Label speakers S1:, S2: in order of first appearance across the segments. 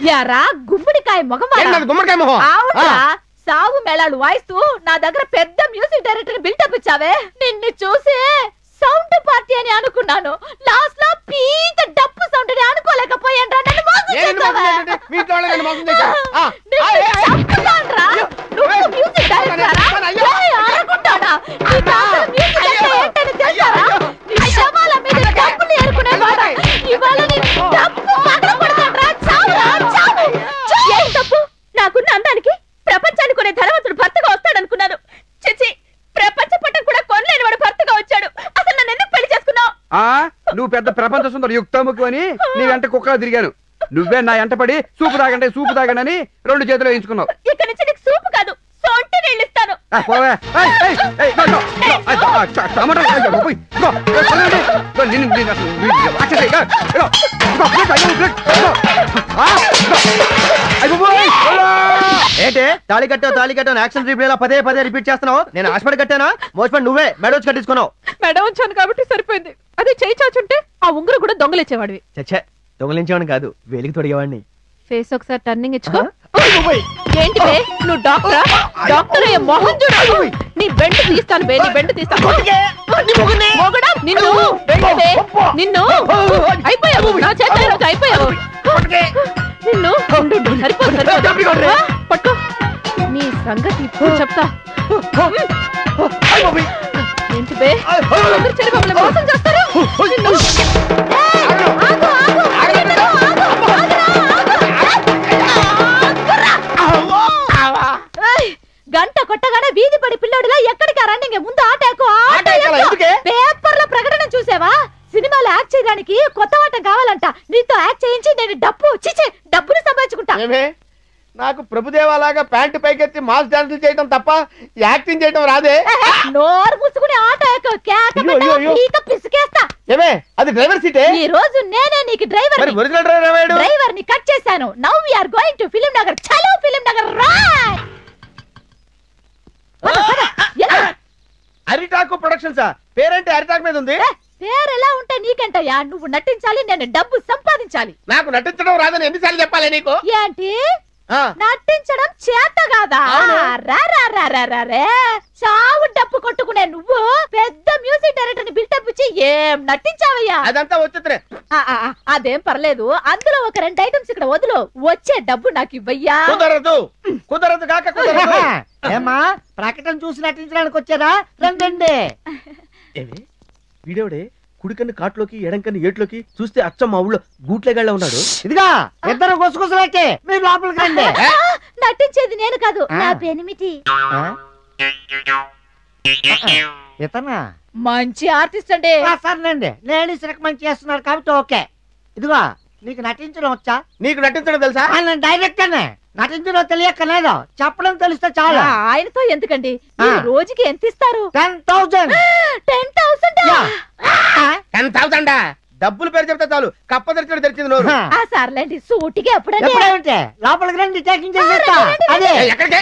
S1: యారా గుమ్మడికాయ మొగమారా
S2: ఏంటది గుమ్మడికాయ మొహం?
S1: అవునా?
S2: ఆ.
S1: సావు మేళాలు వాయిస్తూ నా దగ్గర పెద్ద మ్యూజిక్ డైరెక్టర్ బిల్డప్ ఇచ్చావే? నిన్ను చూసి సౌండ్ పార్టీ అని అనుకున్నాను. లాస్ట్లో పీత డప్పు సౌండ్ అని అనుకోలేకపోయాను నన్ను మోసం
S2: ఏంటి? మోసం
S1: చేసావే. అందానికి ప్రపంచానికి కొనే ధనవంతుడు భర్తగా వస్తాడనుకున్నాను. చిచి ప్రపంచ పట్టం కూడా కొనలేని వాడు భర్తగా వచ్చాడు. అసలు నన్ను ఎందుకు పెళ్ళి చేసుకున్నావు?
S3: ఆ నువ్వు పెద్ద ప్రపంచ సుందర యుక్తముకు అని నీ వెంట కుక్కగా తిరిగాను. నువ్వే నా వెంట పడి సూపు తాగండి సూపు తాగండి అని రెండు చేతులు వేయించుకున్నావు.
S1: ఇక్కడి నుంచి నీకు సూపు కాదు. సొంటి నీళ్ళు ఇస్తాను
S3: ఆ,
S4: తాళి కట్టావు తాళి కట్టావు యాక్షన్ రిప్లే పదే పదే రిపీట్ చేస్తున్నావు నేను హాస్పిటల్ కట్టానా మోసపడి నువ్వే మెడోచ్ కట్టించుకున్నావు
S1: మెడ ఉంచాను కాబట్టి సరిపోయింది అదే చేయి చాచుంటే ఆ ఉంగరం కూడా దొంగలిచ్చేవాడివి
S4: చచ్చే దొంగలించేవాడిని కాదు వేలికి తొడిగేవాడిని
S1: ఫేస్ ఒకసారి టర్నింగ్ ఇచ్చుకో ఏంటి బే? నువ్వు డాక్టరా? డాక్టర్ అయ్యే. మొహం చూడు నీ బెండ్ తీస్తాను బే నీ బెండ్ తీస్తాను. మొగుడా? నిన్ను? బే. నిన్ను? అయిపోయావు. నా చేత అయిపోయావు. నిన్ను? ఆ, పట్టుకో. నీ సంగతి ఇప్పుడు చెప్తా. ఏంటి బే? అందరూ చెరి మమ్మల్ని మోసం చేస్తారు గంట కొట్టగానే వీధి పడి పిల్లోడిలా ఎక్కడికి రన్నింగ్ ముందు ఆట? పేపర్లో ప్రకటన చూసావా? సినిమాలో యాక్ట్ చేయడానికి కొత్త ఆట కావాలంట. నీతో యాక్ట్ చేయించి నేను డబ్బు చిచి డబ్బులు సంపాదించుకుంటా.
S2: నాకు ప్రభుదేవాలాగా ప్యాంటు పైకెత్తి మాస్ డాన్సులు చేయడం తప్ప యాక్టింగ్ చేయడం రాదే.
S1: నోరు మూసుకుని ఆట పిసికేస్తా.
S2: ఏమే? అది డ్రైవర్ సీటే?
S1: ఈ రోజు నేనే నీకు డ్రైవర్
S2: ఒరిజినల్ డ్రైవర్
S1: డ్రైవర్ని కట్ చేశాను. Now we are going to Film Nagar. చలో ఫిలిం నగర్ ఎలా?
S2: అరిటాకు ప్రొడక్షన్సా పేరేంటి అరిటాకు మీద ఉంది?
S1: పేరు ఎలా ఉంటే నీకంటయ్యా? నువ్వు నటించాలి నేను డబ్బు సంపాదించాలి.
S2: నాకు నటించడం రాదని ఎన్నిసార్లు చెప్పాలి నీకు?
S1: ఏంటి? నటించడం చేత కాదా? చావు డప్పు కొట్టుకునే నువ్వు పెద్ద మ్యూజిక్ డైరెక్టర్ని బిల్డప్ ఇచ్చి ఏం నటించావయ్యా?
S2: అదంతా వచ్చేతనే
S1: ఆ, ఆ, ఆ, అదేం పర్లేదు. అందులో ఒక రెండు ఐటమ్స్ ఇక్కడ వదులు. వచ్చే డబ్బు నాకు ఇవ్వయ్యా.
S2: కుదరదు. కుదరదు కాక కుదరదు.
S5: ఏమ్మా ప్రకటన చూసి నటించడానికి వచ్చారా రండి.
S4: ఏమి? వీడేవిడే? కుడికన్ను కాట్లోకి ఎడంకన్ను ఏట్లోకి చూస్తే అచ్చం మా ఊళ్ళో గూట్లేగాళ్ళ ఉన్నాడు.
S5: ఇదిగా ఇద్దరు గుసగుసలైతే మీరు లోపలికి రండి.
S1: నటించేది నేను కాదు నా పెనిమిటి?
S5: ఇతనా?
S1: మంచి ఆర్టిస్ట్ అండి.
S5: ఆ, సర్లేండి లేడీస్ రికమెండ్ చేస్తున్నారు కాబట్టి ఓకే. ఇదిగో నీకు నటించడం వచ్చా?
S2: నీకు నటించడం తెలుసా?
S5: ఆ, నేను నటించడం తెలియక్కర్లేదు. చెప్పడం తెలిస్తే చాలు.
S1: ఆయనతో ఎందుకండి. మీరు రోజుకి ఎంత ఇస్తారు?
S5: టెన్
S1: థౌసండ్
S2: టెన్ థౌసండ్ డబ్బులు పేరు చెప్తే చాలు. కప్ప తెరిచిన తెరిచింది నోరు.
S1: ఆ. సర్లేండి. సూటిగా
S5: ఎప్పుడేమిటి లోపలికి రండి చేసేస్తా అదే.
S2: ఎక్కడికి?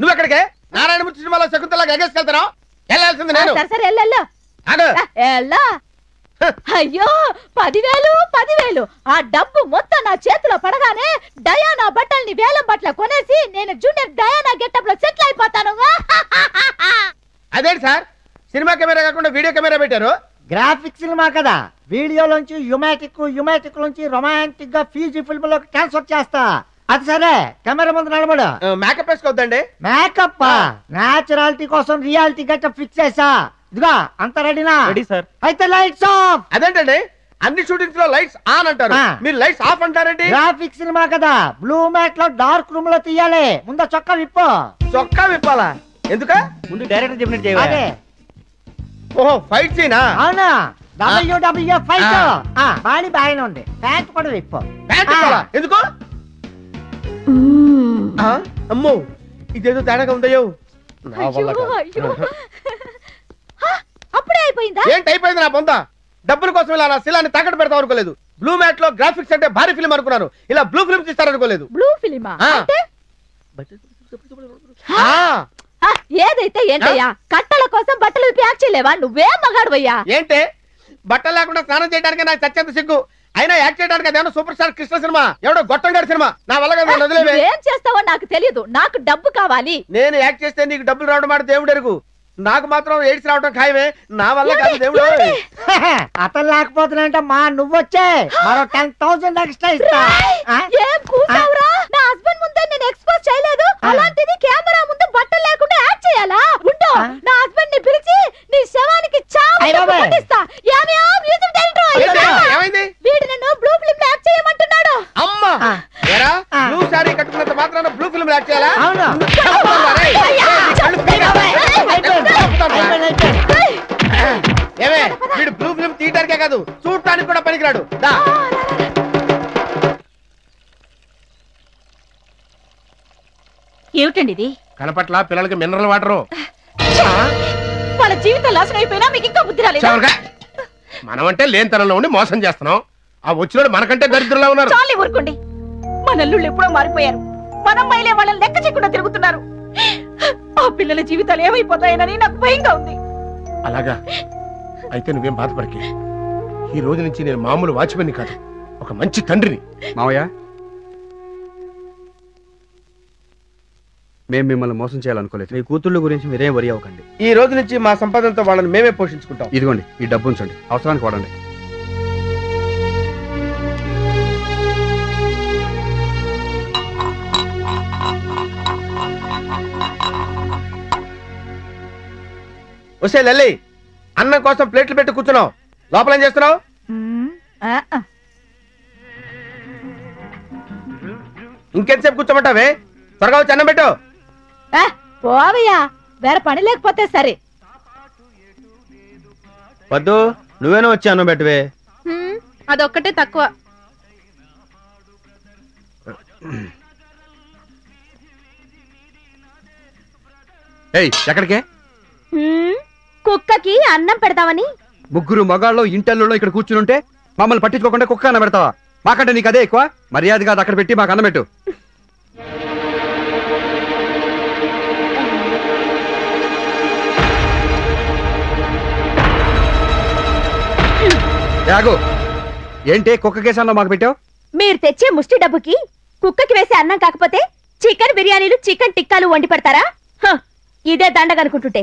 S2: నువ్వు ఎక్కడికే? నారాయణమూర్తి సినిమాలో శకుంతలా ఎగేసుకెళ్తాను వెళ్ళాల్సింది నేను.
S1: సరే సరే. ఎల్లా. అయ్యో పదివేలు పదివేలు. ఆ డబ్బు మొత్తం నా చేతిలో పడగానే డయానా బట్టల్ని వేలం బట్టల కొనేసి నేను జూనియర్ డయానా గెటప్లో సెటిల్ అయిపోతాను.
S2: అదేంటి సార్? సినిమా కెమెరా కాకుండా వీడియో కెమెరా పెట్టారు?
S5: గ్రాఫిక్ సినిమా కదా. వీడియోలోంచి యుమాటిక్ యుమాటిక్ నుంచి రొమాంటిక్గా ఫీజీ ఫిల్మ్లోకి ట్రాన్స్ఫర్ చేస్తా. అది సరే కెమెరా ముందు నిలబడు.
S2: మేకప్ వేసుకోవద్దండి.
S5: మేకప్ నాచురాలిటీ కోసం రియాలిటీ గట్ట ఫిక్స్ చేసా. ఇదిగా అంత రెడీనా?
S4: Ready sir.
S5: అయితే లైట్స్ ఆఫ్!
S2: అదేంటండి? అన్ని షూటింగ్స్లో లైట్స్ ఆన్ అంటారు.
S5: ఆ.
S2: మీరు లైట్స్ ఆఫ్ అంటారండి
S5: గ్రాఫిక్ సినిమా కదా. బ్లూ మ్యాట్లో డార్క్ రూమ్లో తీయాలి. ముందు చొక్కా విప్పు.
S2: చొక్కా విప్పాలా? ఎందుక?
S4: ముందు డైరెక్టర్ చెప్పినట్టు?
S5: అదే.
S2: ఓహో ఫైట్ సీనా
S5: అవునా? డబ్ల్యూ డబ్ల్యూ ఫైట్
S2: ఆ.
S5: బాడీ బాగానే ఉంది. ప్యాంట్ కూడా విప్పు.
S2: ప్యాంట్
S5: ఆ.
S2: ఎందుకు? ఆ, అమ్మో ఇదేదో తేడాగా ఉందయ్యో. నా వల్ల
S1: అయ్యో,
S2: కాదు.
S1: అయ్యో. హ, అప్పుడే అయిపోయిందా?
S2: ఏంటి అయిపోయింది నా బొంద? డబ్బుల కోసం ఇలా నా శిలాన్ని తాకట్టు పెడతాం అనుకోలేదు. బ్లూ మ్యాట్లో గ్రాఫిక్స్ అంటే భారీ ఫిల్మ్ అనుకున్నాను. ఇలా బ్లూ ఫిల్మ్ తీస్తారనుకోలేదు
S1: బ్లూ ఫిలిమా
S2: ఆ.
S1: అంటే?
S2: ఆ,
S1: హ, ఏదైతే ఏంటయ్యా? కట్టల కోసం బట్టలు విప్పి యాక్ట్ చేయలేవా? నువ్వే మగాడువయ్యా.
S2: ఏంటే? బట్టలు లేకుండా స్నానం చేయడానికి నాకు చచ్చేంత సిగ్గు. అయినా యాక్ట్ చేయడానికి అదేమన్నా సూపర్ స్టార్ కృష్ణ సినిమా? ఎవడో గొట్టం గారి సినిమా? నా వల్ల కదా నన్ను వదిలేవే.
S1: ఏం చేస్తావో నాకు తెలియదు నాకు డబ్బు కావాలి.
S2: నేను యాక్ట్ చేస్తే నీకు డబ్బులు రావడం మాట దేవుడు ఎరుగు. నాకు మాత్రం ఎయిడ్స్ రావడం ఖాయమే. నా వల్ల కాదు దేవుడు.
S5: అతను లేకపోతున్నాయంటే మా నువ్వొచ్చే. మరో టెన్ థౌసండ్ ఎక్స్ట్రా ఇస్తా?
S1: ఏం కూసావురా నా హస్బెండ్ ముందే నేను ఎక్స్పోజ్ చేయలేదు. అలాంటిది కెమెరా ముందు బట్టలు లేకుండా యాక్ట్ చేయాలా? ఉండు? నా హస్బెండ్ని పిలిచి నీ శవానికి చావు. కొట్టిస్తా. ఏమయ్యా, మ్యూజిక్ డైరెక్టర్.
S2: ఏమైంది?
S1: వీడు నన్ను బ్లూ ఫిల్మ్ యాక్ట్ చేయమంటున్నాడు.
S2: అమ్మా. ఏరా. బ్లూ సారీ కట్టుకున్నంత మాత్రాన బ్లూ ఫిల్మ్ యాక్ట్ చేయాలా?
S5: అవును.
S2: ఏమే వీడు బ్లూ ఫిల్మ్ తీయడానికే కాదు చూడటానికి కూడా పనికిరాడు. దా.
S1: ఏమిటండి ఇది?
S6: కనపట్ల పిల్లలకి మినరల్ వాటరు
S1: వాళ్ళ జీవితం నాశనం అయిపోయినా మీకు ఇంకా బుద్ధి రాలేదు?
S6: మనం అంటే లేనితనంలో ఉండి మోసం చేస్తున్నాం. ఆ వచ్చినోడు మనకంటే దరిద్రంలో ఉన్నారు.
S1: చాలే ఊరుకోండి. మన అల్లుళ్ళు ఎప్పుడో మారిపోయారు. మన అమ్మాయిలే వాళ్ళని లెక్క చేయకుండా తిరుగుతున్నారు. ఆ పిల్లల జీవితాలు ఏమైపోతాయనని నాకు భయంగా ఉంది.
S6: అలాగా. అయితే నువ్వేం బాధపడకే. ఈ రోజు నుంచి నేను మామూలు వాచ్మెన్ కాదు ఒక మంచి తండ్రిని.
S3: మావయ్య మేము మిమ్మల్ని మోసం చేయాలనుకోలేదు.
S4: మీ కూతుళ్ళ గురించి మీరేం వరి అవ్వకండి.
S2: ఈ రోజు నుంచి మా సంపాదనతో వాళ్ళని మేమే పోషించుకుంటాం.
S3: ఇదిగోండి ఈ డబ్బు ఉంచండి. అవసరానికి వాడండి.
S2: వస్తే లల్లి అన్నం కోసం ప్లేట్లు పెట్టి కూర్చున్నావు. లోపల ఏం చేస్తున్నావు ఇంకెంతసేపు కూర్చోమంటావే? త్వరగా వచ్చి అన్నం పెట్టు.
S1: పోవయ్యా. వేరే పని లేకపోతే సరే.
S2: వద్దు నువ్వేనో వచ్చి అన్నం పెట్టవే.
S1: అదొక్కటే తక్కువ.
S3: ఏయ్ ఎక్కడికే?
S1: కుక్కకి అన్నం పెడతామని
S3: ముగ్గురు మగాళ్ళు ఇంటల్లో ఇక్కడ కూర్చుని ఉంటే మమ్మల్ని పట్టించుకోకుండా కుక్క అన్న పెడతావా? మాకంటే నీకు అదే ఎక్కువ? మర్యాద కాదు అక్కడ పెట్టి మాకు అన్నం పెట్టు. యాగు ఏంటి కుక్క కేసాల్లో మాకు పెట్టావు?
S1: మీరు తెచ్చే ముష్టి డబ్బుకి కుక్కకి వేసే అన్నం కాకపోతే చికెన్ బిర్యానీలు చికెన్ టిక్కాలు వండి పెడతారా? ఇదే దండగనుకుంటుంటే.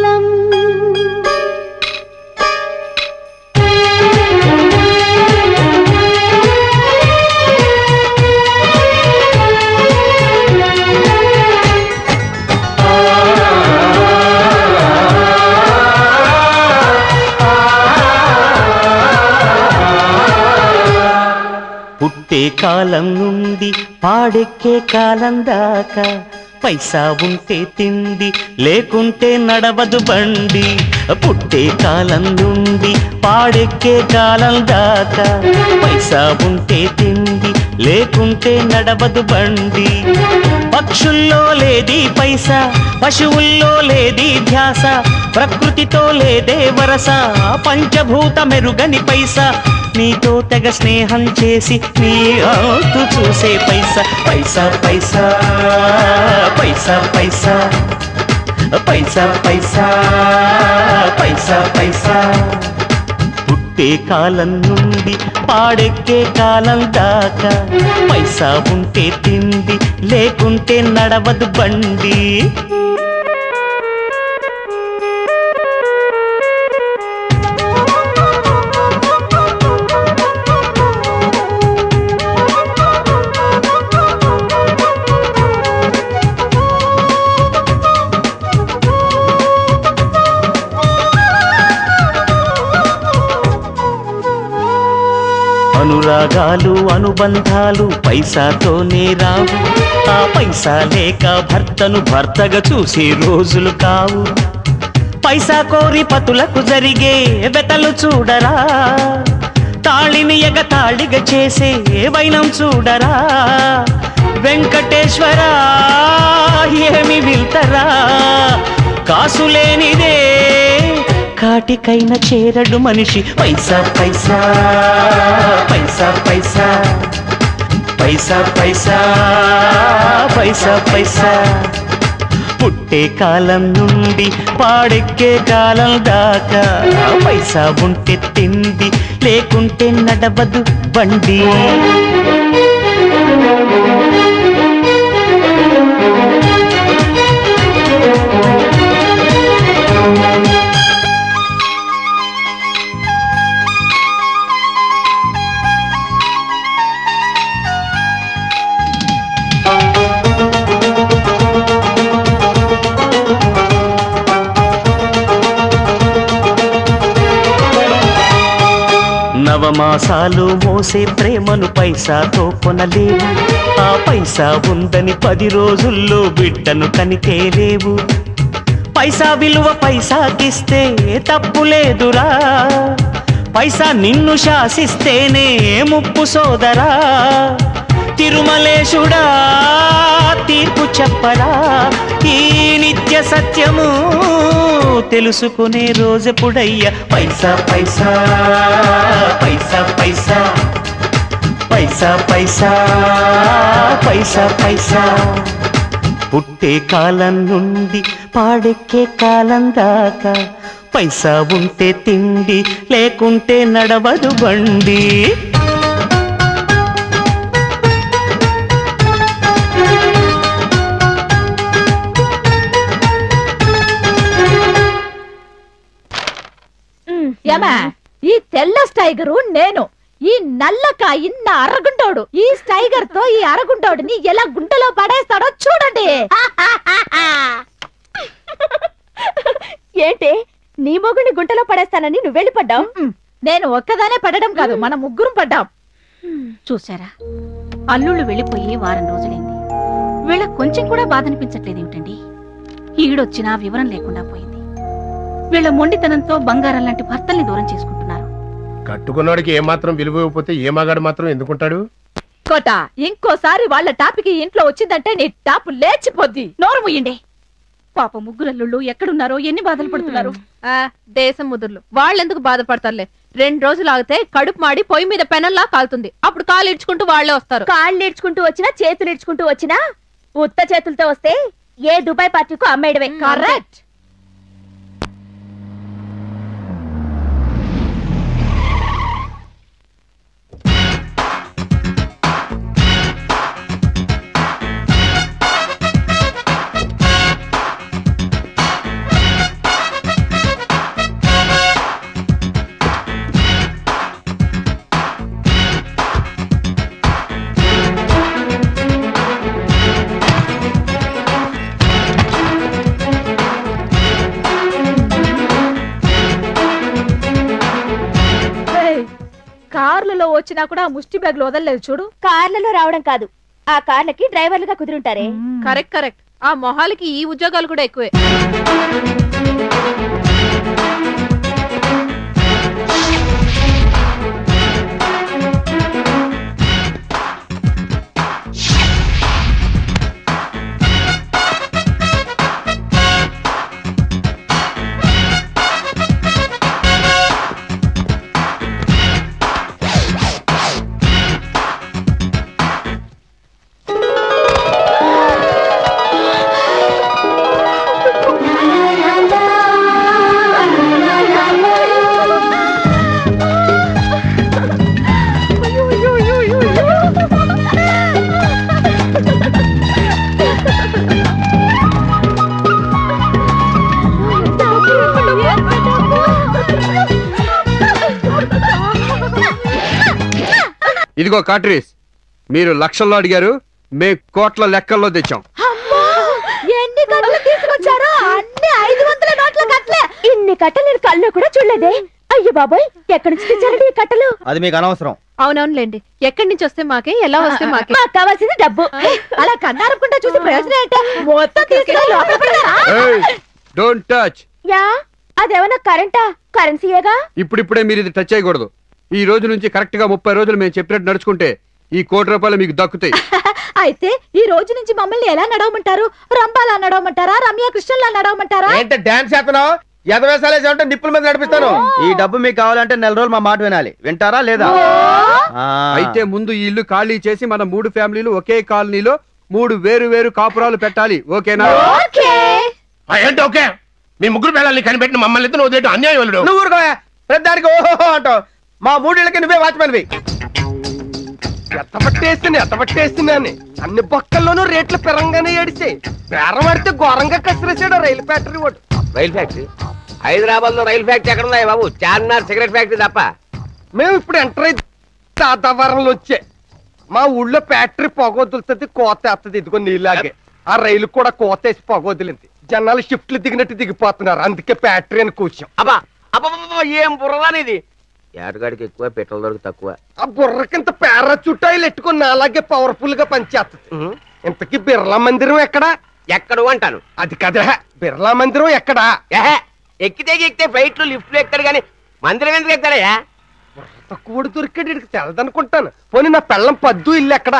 S7: పుట్టే కాలం నుండి పాడెక్కే కాలం దాకా పైసా ఉంటే తిండి లేకుంటే నడవదు బండి. పుట్టే కాలం నుండి పాడెక్కే కాలం దాకా పైసా ఉంటే తిండి లేకుంటే నడవదు బండి. పక్షుల్లో లేది పైసా పశువుల్లో లేది ధ్యాస ప్రకృతితో లేదే వరస పంచభూత మెరుగని పైసా నీతో తెగ స్నేహం చేసి నీ ఆతు చూసే పైసా పైసా పైసా పైసా పైసా పైసా పైసా పైసా పైసా. పుట్టే కాలం నుండి పాడెక్కే కాలం దాకా పైసా ఉంటే తిండి లేకుంటే నడవదు బండి. అనురాగాలు అనుబంధాలు పైసాతోనే రావు ఆ పైసా లేక భర్తను భర్తగా చూసే రోజులు కావు. పైసా కోరి పతులకు జరిగే వెతలు చూడరా. తాళిని ఎగతాళిగా చేసే వైనం చూడరా. వెంకటేశ్వర ఏమి విల్తరా కాసు లేనిదే కాటికైన చేరడు మనిషి. పైసా పైసా పైసా పైసా పైసా పైసా పైసా పైసా. పుట్టే కాలం నుండి పాడెక్కే కాలం దాకా పైసా ఉంటే తిండి లేకుంటే నడవదు బండి. నవమాసాలు మోసే ప్రేమను పైసాతో కొనలేవు ఆ పైసా ఉందని పది రోజుల్లో బిడ్డను కనితేలేవు పైసా విలువ పైసాకిస్తే తప్పు లేదురా. పైసా నిన్ను శాసిస్తేనే ముప్పు సోదరా. తిరుమలేశుడా తీర్పు చెప్పరా? ఈ నిత్య సత్యము తెలుసుకునే రోజెప్పుడయ్యా పైసా పైసా పైసా పైసా పైసా పైసా పైసా పైసా. పుట్టే కాలం నుండి పాడెక్కే కాలం దాకా పైసా ఉంటే తిండి లేకుంటే నడవదు బండి.
S8: ఏమా? ఈ తెల్ల స్టైగరు నేను. ఈ నల్లకాయి నా అరగుంటోడు. ఈ స్టైగర్తో ఈ అరగుంటోడిని ఎలా గుంటలో పడేస్తాడో చూడండి.
S9: ఏంటి? నీ మొగుడిని గుంటలో పడేస్తానని నువ్వు వెళ్ళిపడ్డావు?
S8: నేను ఒక్కదానే పడడం కాదు మన ముగ్గురం పడ్డాం.
S9: చూసారా అల్లుళ్ళు వెళ్ళిపోయి వారం రోజులైంది. వీళ్ళ కొంచెం కూడా బాధ అనిపించట్లేదు ఏమిటండి? ఈడొచ్చినా వివరం లేకుండా పోయింది. వీళ్ళ మొండితనంతో బంగారం లాంటి భర్తల్ని దూరం చేసుకుంటున్నారు.
S6: కట్టుకున్నోడికి ఏమాత్రం విలువ ఇవ్వకపోతే ఏ మగాడు మాత్రం ఎందుకుంటాడు?
S8: కోట ఇంకోసారి వాళ్ళ టాపికి ఇంట్లో వచ్చిందంటే నీ టాపు లేచిపోద్ది.
S9: నోరు ముయ్యండి పాప ముగ్గురల్లుళ్ళు ఎక్కడున్నారో ఎన్ని బాధలు పడుతున్నారు?
S8: ఆ, దేశం ముదుర్లు. వాళ్ళెందుకు బాధపడతారులే? రెండు రోజులు ఆగితే కడుపు మాడి పొయ్యి మీద పెనల్లా కాలుతుంది. అప్పుడు కాలు ఇడ్చుకుంటూ వాళ్ళే వస్తారు.
S9: కాళ్ళు ఇడ్చుకుంటూ వచ్చినా చేతులు ఇడ్చుకుంటూ వచ్చినా ఉత్త చేతులతో వస్తే ఏ దుబాయ్ పార్టీకు అమ్మేయడమే
S8: కరెక్ట్ వచ్చినా కూడా ఆ ముష్టి బ్యాగ్లు వదలలేదు చూడు.
S9: కార్లలో రావడం కాదు. ఆ కార్లకి డ్రైవర్లుగా కుదురుంటారే.
S8: Correct correct. ఆ మొహాలకి ఈ ఉద్యోగాలు కూడా ఎక్కువే.
S3: ఇదిగో కాట్రీస్ మీరు లక్షల్లో అడిగారు మే కోట్ల లెక్కల్లో తెచ్చాం.
S8: ఎన్ని కట్టలు తీసుకొచ్చారో? అన్ని ఐదు వందల నోట్ల కట్టలే.
S9: ఇన్ని కట్టలు నేను కళ్ళు కూడా చూడలేదే. అయ్యో బాబోయ్ ఎక్కడి నుంచి తెచ్చారండి ఈ కట్టలు?
S5: అది మీకు అనవసరం.
S8: అవునవునులేండి. ఎక్కడి నుంచి వస్తే మాకే ఎలా వస్తే మాకే?
S1: మాకు కావాల్సింది డబ్బు. అలా కన్నారకుండా చూసి ప్రయోజనం ఏంటో? మొత్తం లోపల పెడతారా
S3: డోంట్ టచ్
S1: యా అదేమన్నా కరెంటా? కరెన్సీయేగా?
S3: ఇప్పుడిప్పుడే మీరు ఇది టచ్ చేయకూడదు. ఈ రోజు నుంచి కరెక్ట్గా ముప్పై రోజులు మేము చెప్పినట్టు నడుచుకుంటే ఈ కోటి రూపాయలు మీకు దక్కుతాయి.
S1: అయితే ఈ రోజు నుంచి మమ్మల్ని ఎలా నడవమంటారు? రంబాలా నడవమంటారా? రమ్య కృష్ణలా నడవమంటారా?
S2: ఏంటి డాన్స్ చేస్తున్నావు? ఎదవేసాలేసి ఉంటే నిప్పుల మీద నడిపిస్తాను. ఈ డబ్బు మీకు కావాలంటే నెల రోజులు మా మాట వినాలి. వింటారా లేదా? ఆ.
S3: అయితే ముందు ఈ ఇల్లు ఖాళీ చేసి మన మూడు ఫ్యామిలీలు ఒకే కాలనీలో మూడు వేరు వేరు కాపురాలు పెట్టాలి. ఓకేనా?
S6: ఏంటి ఓకే? మీ ముగ్గురు పిల్లల్ని కనిపెట్టిన మమ్మల్ని ఇద్దరు వదిలేయడం అన్యాయం
S2: నువ్వు ఊరుకోవా. ప్రతిదానికి ఓహో అంటావు. మా మూడిళ్ళకి నువ్వే వాచ్మెన్వి.
S10: ఎత్తపట్టేసింది ఎత్తపట్టేసిందని అన్ని బొక్కల్లోనూ రేట్లు పెరంగానే ఏడిచాయి బేరం పడితే ఘోరంగా కసిరేసాడు రైలు ఫ్యాక్టరీ వాడు.
S11: Rail factory? హైదరాబాద్లో రైలు ఫ్యాక్టరీ ఎక్కడ ఉన్నాయి బాబు? చార్మినార్ సిగరెట్ ఫ్యాక్టరీ తప్ప.
S10: మేము ఇప్పుడు ఎంటర్ అయి దాదావరంలో వచ్చే. మా ఊళ్ళో ఫ్యాక్టరీ పొగ వదులుతుంది కోత వేస్తుంది ఇదిగో నీలాగే. ఆ రైలు కూడా కోత వేసి పొగ వదిలింది. జనాలు షిఫ్ట్లు దిగినట్టు దిగిపోతున్నారు. అందుకే ఫ్యాక్టరీ అని కూర్చోం.
S11: అబ్బా అబ్బా ఏం బుర్రదానిది ఏటగాడికి ఎక్కువ పెట్రోల్ దొరికి తక్కువ.
S10: ఆ బుర్రకింత పేర చుట్టాయిలు ఎట్టుకుని అలాగే పవర్ఫుల్గా పనిచేస్తుంది ఇంతకీ బిర్లా మందిరం ఎక్కడా?
S11: ఎక్కడు అంటాను.
S10: అది కదా బిర్లా మందిరం ఎక్కడా?
S11: ఏహే ఎక్కితే ఎక్కితే ఫ్లైట్లు లిఫ్ట్లు ఎక్కాడు కానీ మందిరం ఎందుకు ఎక్కుతాడయ్యా
S10: తక్కువ దొరికాడు ఇక్కడికి తెలదనుకుంటాను. పోనీ నా పెళ్ళం పద్దు ఇల్లు ఎక్కడా?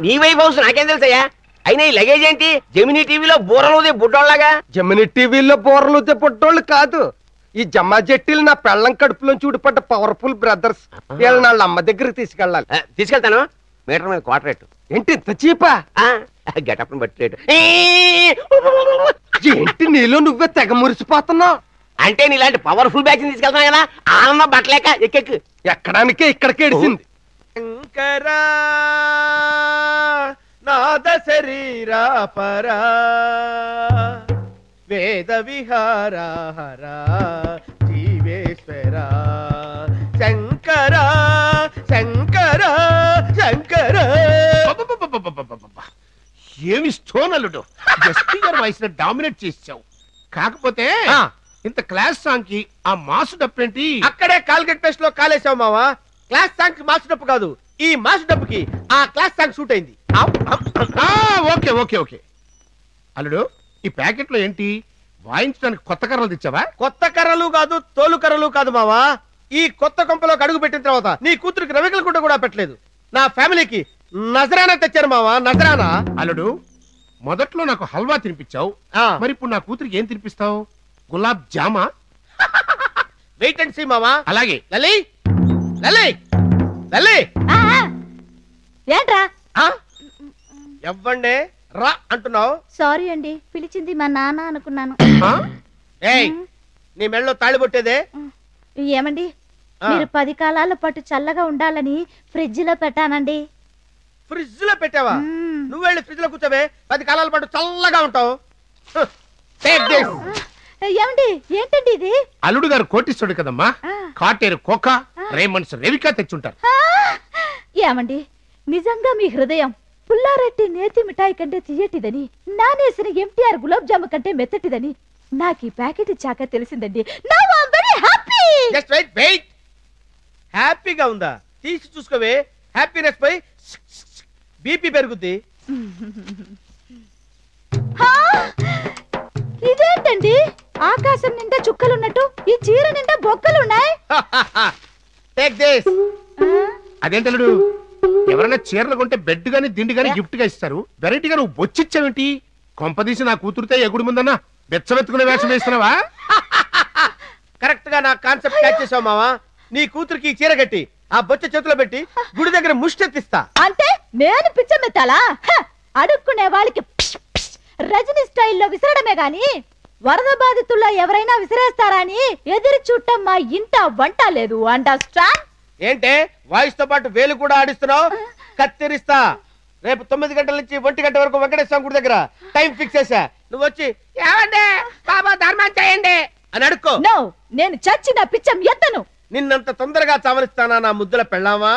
S11: నీ వైఫ్ హౌస్ నాకేం తెలుసయ్యా? అయినా ఈ లగేజ్ ఏంటి? జమినీ టీవీలో బూరలోదే బుడ్డోళ్ళగా
S10: జమిని టీవీలో బోర్లు పుట్టోళ్ళు కాదు. ఈ జమ్మా జట్టీలు నా పెళ్ళం కడుపులోంచి ఊడిపడ్డ పవర్ఫుల్ బ్రదర్స్ వీళ్ళని వాళ్ళ అమ్మ దగ్గరికి తీసుకెళ్ళాలి.
S11: తీసుకెళ్తాను. మీటర్ మీద క్వార్టర్ రేటు.
S10: ఏంటి ఇంత చీపా?
S11: గెటప్ బట్టి రేటు.
S10: ఏంటి నీలో నువ్వే తెగ మురిసిపోతున్నావు?
S11: అంటే నీలాంటి పవర్ఫుల్ బ్యాచ్ తీసుకెళ్తాను కదా ఆనందం బట్టలేక ఎక్కెక్కు.
S10: ఎక్కడానికే ఇక్కడికి ఎడిసింది
S2: శంకరా నాద శరీరా పరా. వేద విహారా హరా జీవేశ్వరా. శంకరా శంకరా శంకరా.
S6: ఏమి స్టోన్ అల్లుడు జస్ట్ గారు వాయిస్ డామినేట్ చేసావు కాకపోతే
S2: ఆ.
S6: ఇంత క్లాస్ సాంగ్కి ఆ మాసు డప్పేంటి?
S2: అక్కడే కాల్గెట్ పేస్ట్లో కాలేసావు మావా. క్లాస్ సాంగ్ మాస్ డప్పు కాదు ఈ మాస్ డప్పుకి ఆ క్లాస్ సాంగ్ షూట్ అయింది
S6: ఓకే ఓకే ఓకే. అల్లుడు ఈ ప్యాకెట్లో ఏంటి? వాయించడానికి కొత్త కర్రలు తెచ్చావా?
S2: కొత్త కర్రలు కాదు తోలు కర్రలు కాదు మావా. ఈ కొత్త కొంపలోకి అడుగు పెట్టిన తర్వాత నీ కూతురికి రవికల గుడ్డ కూడా పెట్టలేదు. నా ఫ్యామిలీకి నజరానా తెచ్చారు మావా నజరానా?
S6: అల్లుడు మొదట్లో నాకు హల్వా తినిపించావు.
S2: ఆ.
S6: మరి ఇప్పుడు నా కూతురికి ఏం తినిపిస్తావు? Gulab jamun?
S2: Wait and see మావా.
S6: అలాగే.
S2: లలి లలి లలి.
S1: ఏంట్రా?
S2: ఆ? ఎవ్వండే? రా అంటున్నావు?
S1: సారీ అండి పిలిచింది మా నాన్న అనుకున్నాను?
S2: ఏయ్ నీ మెళ్ళలో తాళి కొట్టేదే
S1: ఏమండి. మీరు పది కాలాల పాటు చల్లగా ఉండాలని ఫ్రిడ్జ్లో పెట్టానండి.
S2: ఫ్రిడ్జ్లో పెట్టావా నువ్వు వెళ్ళి ఫ్రిడ్జ్లో కూర్చోవే పది కాలాల పాటు చల్లగా ఉంటావు.
S1: ఏమండి ఏంటండి ఇది?
S6: అల్లుడు గారు కోటిస్తాడు కదమ్మా. కాటేరు కోక రేమండ్స్ రేవికా తెచ్చుంటారు!
S1: ఏమండి నిజంగా మీ హృదయం పుల్లారెడ్డి నేతి మిఠాయి కంటే తీయటిదని నానేసిన ఎంటీఆర్ గులాబ్ జాము కంటే మెత్తటిదని నాకు ఈ ప్యాకెట్ ఇచ్చాక తెలిసిందండి. నా very happy
S2: just wait wait హ్యాపీగా ఉందా? తీసి చూసుకోవే. హ్యాపీనెస్ పై బీపీ పెరుగుద్ది.
S1: ఇదేంటండి? ఆకాశం నిండా చుక్కలున్నట్టు ఈ చీర నిండా బొక్కలున్నాయి
S2: టేక్ దిస్
S6: అదేంటల్లుడు? ఎవరైనా చీరలు కొంటే బెడ్ గాని దిండి గాని గిఫ్ట్గా ఇస్తారు. వెరైటీగా నువ్వు బొచ్చిచ్చావేంటి? కొంపదీసి నా కూతురుతో ఎగుడు ముందన్నా బెచ్చబెత్తుకునే వేషం వేస్తున్నావా?
S2: కరెక్ట్గా నా కాన్సెప్ట్ క్యాచ్ చేసావు మావా. నీ కూతురికి చీర కట్టి ఆ బొచ్చ చేతిలో పెట్టి గుడి దగ్గర ముష్టెత్తిస్తా
S1: అంటే నేను పిచ్చమెత్తాలా! అడుక్కునే వాళ్ళకి రజనీ స్టైల్లో విసరడమే గాని వరద బాధితుల్లో ఎవరైనా విసిరేస్తారా అని ఎదురు చూడటం మా ఇంట వంట లేదు అండర్స్టాండ్
S2: ఏంటే? వాయిస్తో పాటు వేలు కూడా ఆడిస్తున్నావు. కత్తిరిస్తా. రేపు తొమ్మిది గంటల నుంచి ఒంటి గంట వరకు వెంకటేశ్వర గుడి దగ్గర టైం ఫిక్స్ చేసా నువ్వు వచ్చి ఏమండి? బాబా ధర్మం చేయండి. అని అడుక్కో.
S1: నో నేను చచ్చిన పిచ్చం ఎత్తను.
S2: నిన్నంత తొందరగా చావలిస్తానా నా ముద్దుల పెళ్ళావా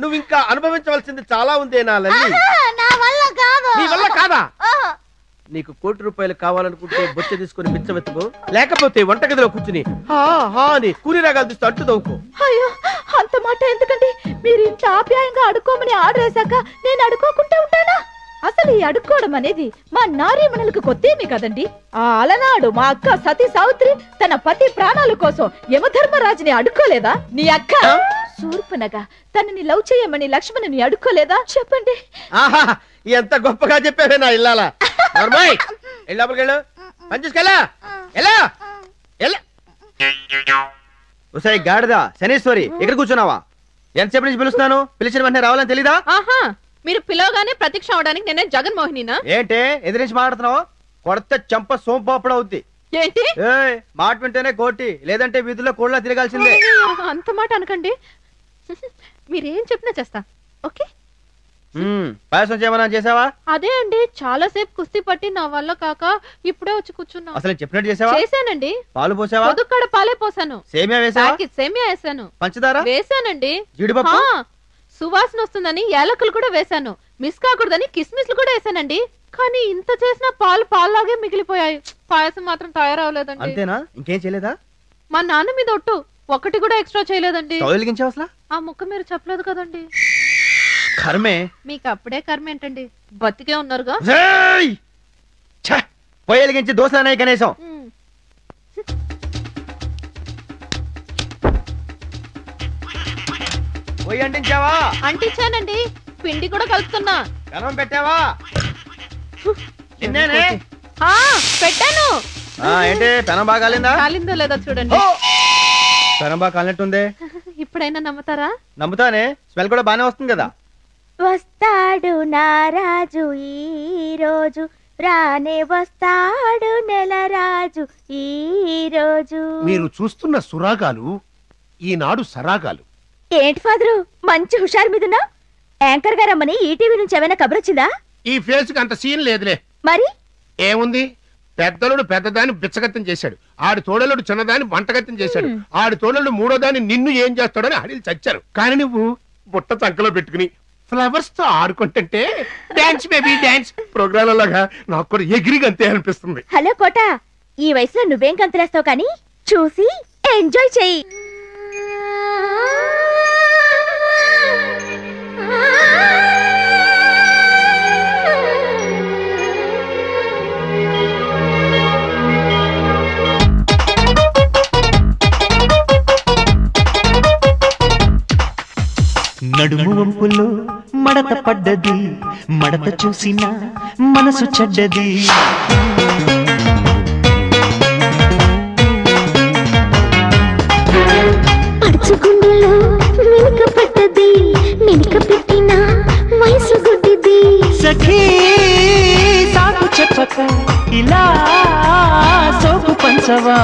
S2: నువ్వు ఇంకా అనుభవించవలసింది చాలా ఉందే నా లల్లి
S1: నా వల్ల కాదు.
S2: నీ వల్ల కాదా?
S4: నీకు కోటి రూపాయలు కావాలనుకుంటే బొచ్చ తీసుకుని బిచ్చమెత్తుకో లేకపోతే వంటగదిలో కూర్చుని హా హా అని రాగాలు తీస్తూ అట్టు తవ్వుకో.
S1: అయ్యో అంత ఇంత ఆప్యాయంగా అడుక్కోమని ఆర్డర్ వేశాక నేను అడుక్కోకుండా ఉంటానా? అసలు ఈ అడుక్కోవడం అనేది మా నారీమణులకు కొత్తేమి కదండి. ఆ అలనాడు మా అక్క సతీ సావిత్రి తన పతి ప్రాణాల కోసం యమధర్మరాజుని అడుక్కోలేదా? నీ అక్క? సూర్పునగా తనని లవ్ చేయమని లక్ష్మణుని అడుక్కోలేదా? చెప్పండి.
S4: ఆహా ఎంత గొప్పగా చెప్పావే నా ఇల్లాల. నర్మాయ్ పని చూసుకెళ్ళా ఎలా ఎలా గాడిద శనీశ్వరి ఇక్కడ కూర్చున్నావా? ఎంతసేపు నుంచి పిలుస్తున్నాను? పిలిచిన వెంటనే రావాలని తెలీదా?
S8: ఆహా మీరు పిలవగానే ప్రత్యక్ష అవడానికి నేనే జగన్మోహినినా
S4: ఏంటే? ఎదిరించి మాట్లాడుతున్నావు? కొడత చంప సోంపాపడ అవుద్ది.
S8: ఏంటి?
S4: ఏయ్, మాట వింటేనే కోటి లేదంటే వీధుల్లో కోళ్ళ తిరగాల్సిందే.
S8: అంత మాట అనకండి. మీరేం చెప్పినా చేస్తా. ఓకే?
S4: పాయసం చేయమన్నా చేసావా?
S8: అదే అండి చాలా సేపు కుస్తీ పట్టి నా వల్ల కాక ఇప్పుడే వచ్చి కూర్చున్నా.
S4: అసలు చెప్పినట్టు చేసావా?
S8: చేశానండి.
S4: పాలు పోసావా?
S8: పొదుక్కడ పాలే పోసాను.
S4: సేమియా వేసావా?
S8: ప్యాకెట్ సేమియా వేసాను.
S4: పంచదార?
S8: వేసానండి.
S4: జీడిపప్పు?
S8: సువాసన వస్తుందని యాలకులు కూడా వేసాను. మిస్ కాకూడదని కిస్మిస్లు కూడా వేసానండి. కానీ ఇంత చేసిన పాలు పాల్లాగే మిగిలిపోయాయి. పాయసం మాత్రం తయారవలేదండి
S4: అంతేనా? ఇంకేం చేయలేదా?
S8: మా నాన్న మీద ఒట్టు. ఒకటి కూడా ఎక్స్ట్రా చేయలేదండి. ఆ ముక్క మీరు చెప్పలేదు కదండి.
S4: కర్మే?
S8: మీకు అప్పుడే కర్మ ఏంటండి? బతికే ఉన్నారుగా?
S4: ఏయ్! ఛ! పొయ్యి వెలిగించి దోశలు అనేవి కనీసం. పొయ్యి అంటించావా?
S8: అంటించానండి. పిండి కూడా కలుపుతున్నా.
S4: కనం పెట్టావా? నిన్నేనే
S8: పెట్టాను.
S4: ఏంటి? పెనం బాగా కాలిందా?
S8: కాలిందో లేదో చూడండి.
S4: పెనం బాగా కాలినట్టుంది.
S8: ఇప్పుడైనా నమ్ముతారా?
S4: నమ్ముతానే. స్మెల్ కూడా బానే వస్తుంది కదా.
S1: వస్తాడు నారాజు ఈ రోజు. రానే వస్తాడు నెలరాజు ఈ రోజు.
S6: మీరు చూస్తున్న సురాగాలు ఈనాడు సరాగాలు.
S1: ఏంటి ఫాదరు? మంచి హుషారు మీదున్నా? యాంకర్ గారు అమ్మని ఈటీవీ నుంచి ఏమైనా కబురొచ్చిందా?
S6: ఈ ఫేస్కి అంత సీన్ లేదులే.
S1: మరి?
S6: ఏముంది? పెద్దలుడు పెద్దదాన్ని బిచ్చగత్తం చేశాడు. ఆడి తోడలుడు చిన్నదాన్ని వంటగత్తం చేశాడు. ఆడి తోడలుడు మూడో దాన్ని నిన్ను ఏం చేస్తాడని అడిగి చచ్చారు. కానీ నువ్వు బుట్ట చంకలో పెట్టుకుని ఫ్లవర్స్తో ఆడుకుంటుంటే డాన్స్ బేబీ డాన్స్ ప్రోగ్రామ్ లాగా నాకు కూడా ఎగిరి అంతే అనిపిస్తుంది.
S1: హలో కోట ఈ వయసులో నువ్వేం కంతులేస్తావు కానీ చూసి ఎంజాయ్ చెయ్యి
S7: మడత పడ్డది మడత చూసిన మనసు చెడ్డది. ఇలా సోకు పంచవా?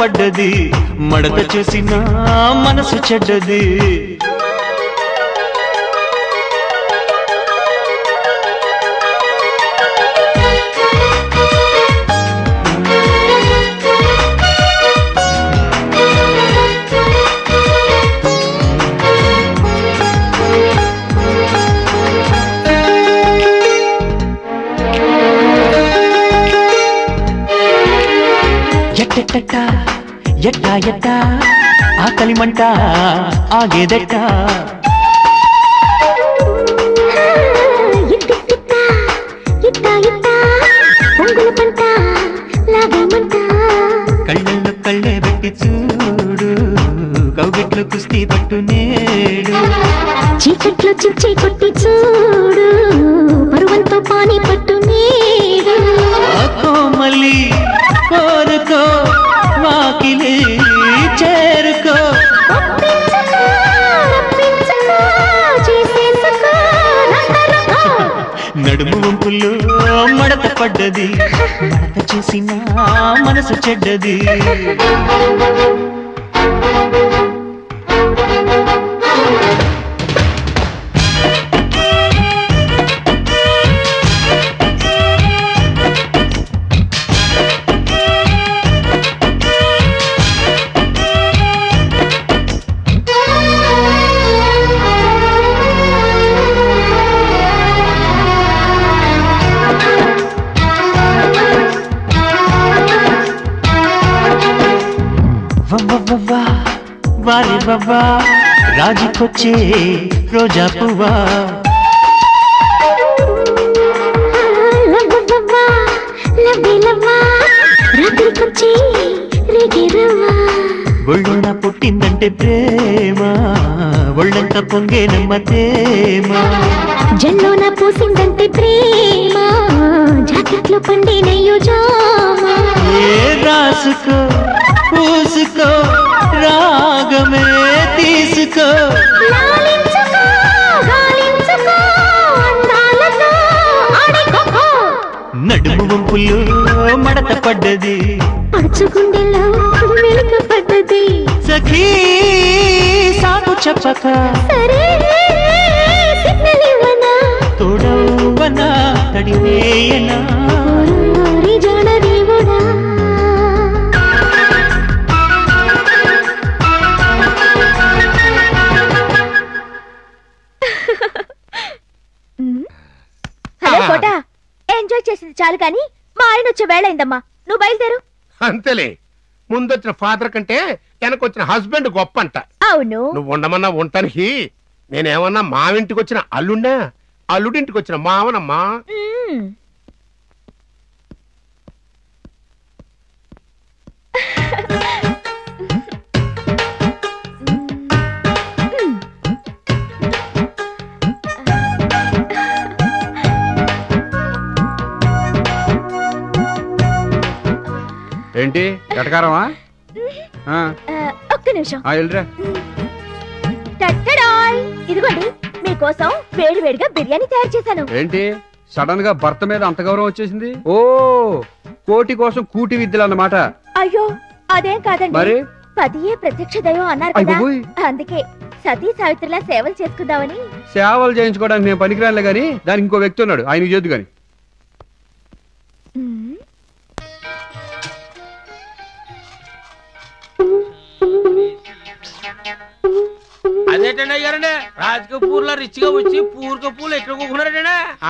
S7: పడ్డది మడత చూసిన మనసు చెడ్డది. ఎట్టెట్ట ఎట్టా ఎట్టా ఆకలి మంట. కళ్ళల్లో కళ్ళే పెట్టి చూడు కౌగిట్లో కుస్తీ పట్టు నేడు
S12: చీకట్లో చించే కొట్టి
S7: మడత పడ్డది మడత చూసిన మనసు చెడ్డది. రాజుకొచ్చే రోజా పువ్వా. ఒళ్ళోన పుట్టిందంటే ప్రేమ ఒళ్ళంత పొంగేనమ్మ తేమ
S12: జల్లోన పూసిందంటే ప్రేమ జాకెట్లో పండినయ్యో జామా
S7: ఏ రాసుకో పూసుకో రాగమే తీసుకో. నడుము వంపులు మడత పడ్డది.
S12: పడుచుకుండెలో వెనుక పడ్డది.
S7: సఖీ సాగు చెప్పక.
S12: సరే సిగ్నల్ ఇవ్వనా
S7: తడివేయనా
S13: చాలు కానీ మా ఆయన వచ్చే వేళ అయిందమ్మా. నువ్వు బయలుదేరు.
S6: అంతేలే. ముందొచ్చిన ఫాదర్ కంటే వెనకొచ్చిన హస్బెండ్ గొప్ప అంట
S13: అవును.
S6: నువ్వు ఉండమన్నా ఉండటానికి నేనేమన్నా మావింటికి వచ్చిన అల్లుండా? అల్లుడింటికి వచ్చిన మావనమ్మా
S3: ఏంటి? ఆ,
S13: ఒక్క నిమిషం.
S3: ఆ, వెళ్ళిరా.
S13: టట్టడాయ్. ఇదిగోండి మీకోసం వేడి వేడిగా బిర్యానీ తయారు చేశాను.
S3: ఏంటి? సడన్గా భర్త మీద అంత గౌరవం వచ్చేసింది? ఓ కోటి కోసం కూటి విద్యలు అన్నమాట.
S13: అయ్యో అదేం కాదండి.
S3: మరి?
S13: పతియే ప్రత్యక్ష దైవం అన్నారు కదా. అందుకే సతీ సావిత్రిలా సేవలు చేసుకుందామని.
S3: సేవలు చేయించుకోవడానికి నేను పనికిరానులే గాని దానికి ఇంకో వ్యక్తి ఉన్నాడు ఆయన చేద్దు గాని
S14: అదేటండి అయ్యారండి? రాజకపూర్లో రిచ్గా వచ్చి పూర్క పూలు ఎక్కడ కూకున్నారండి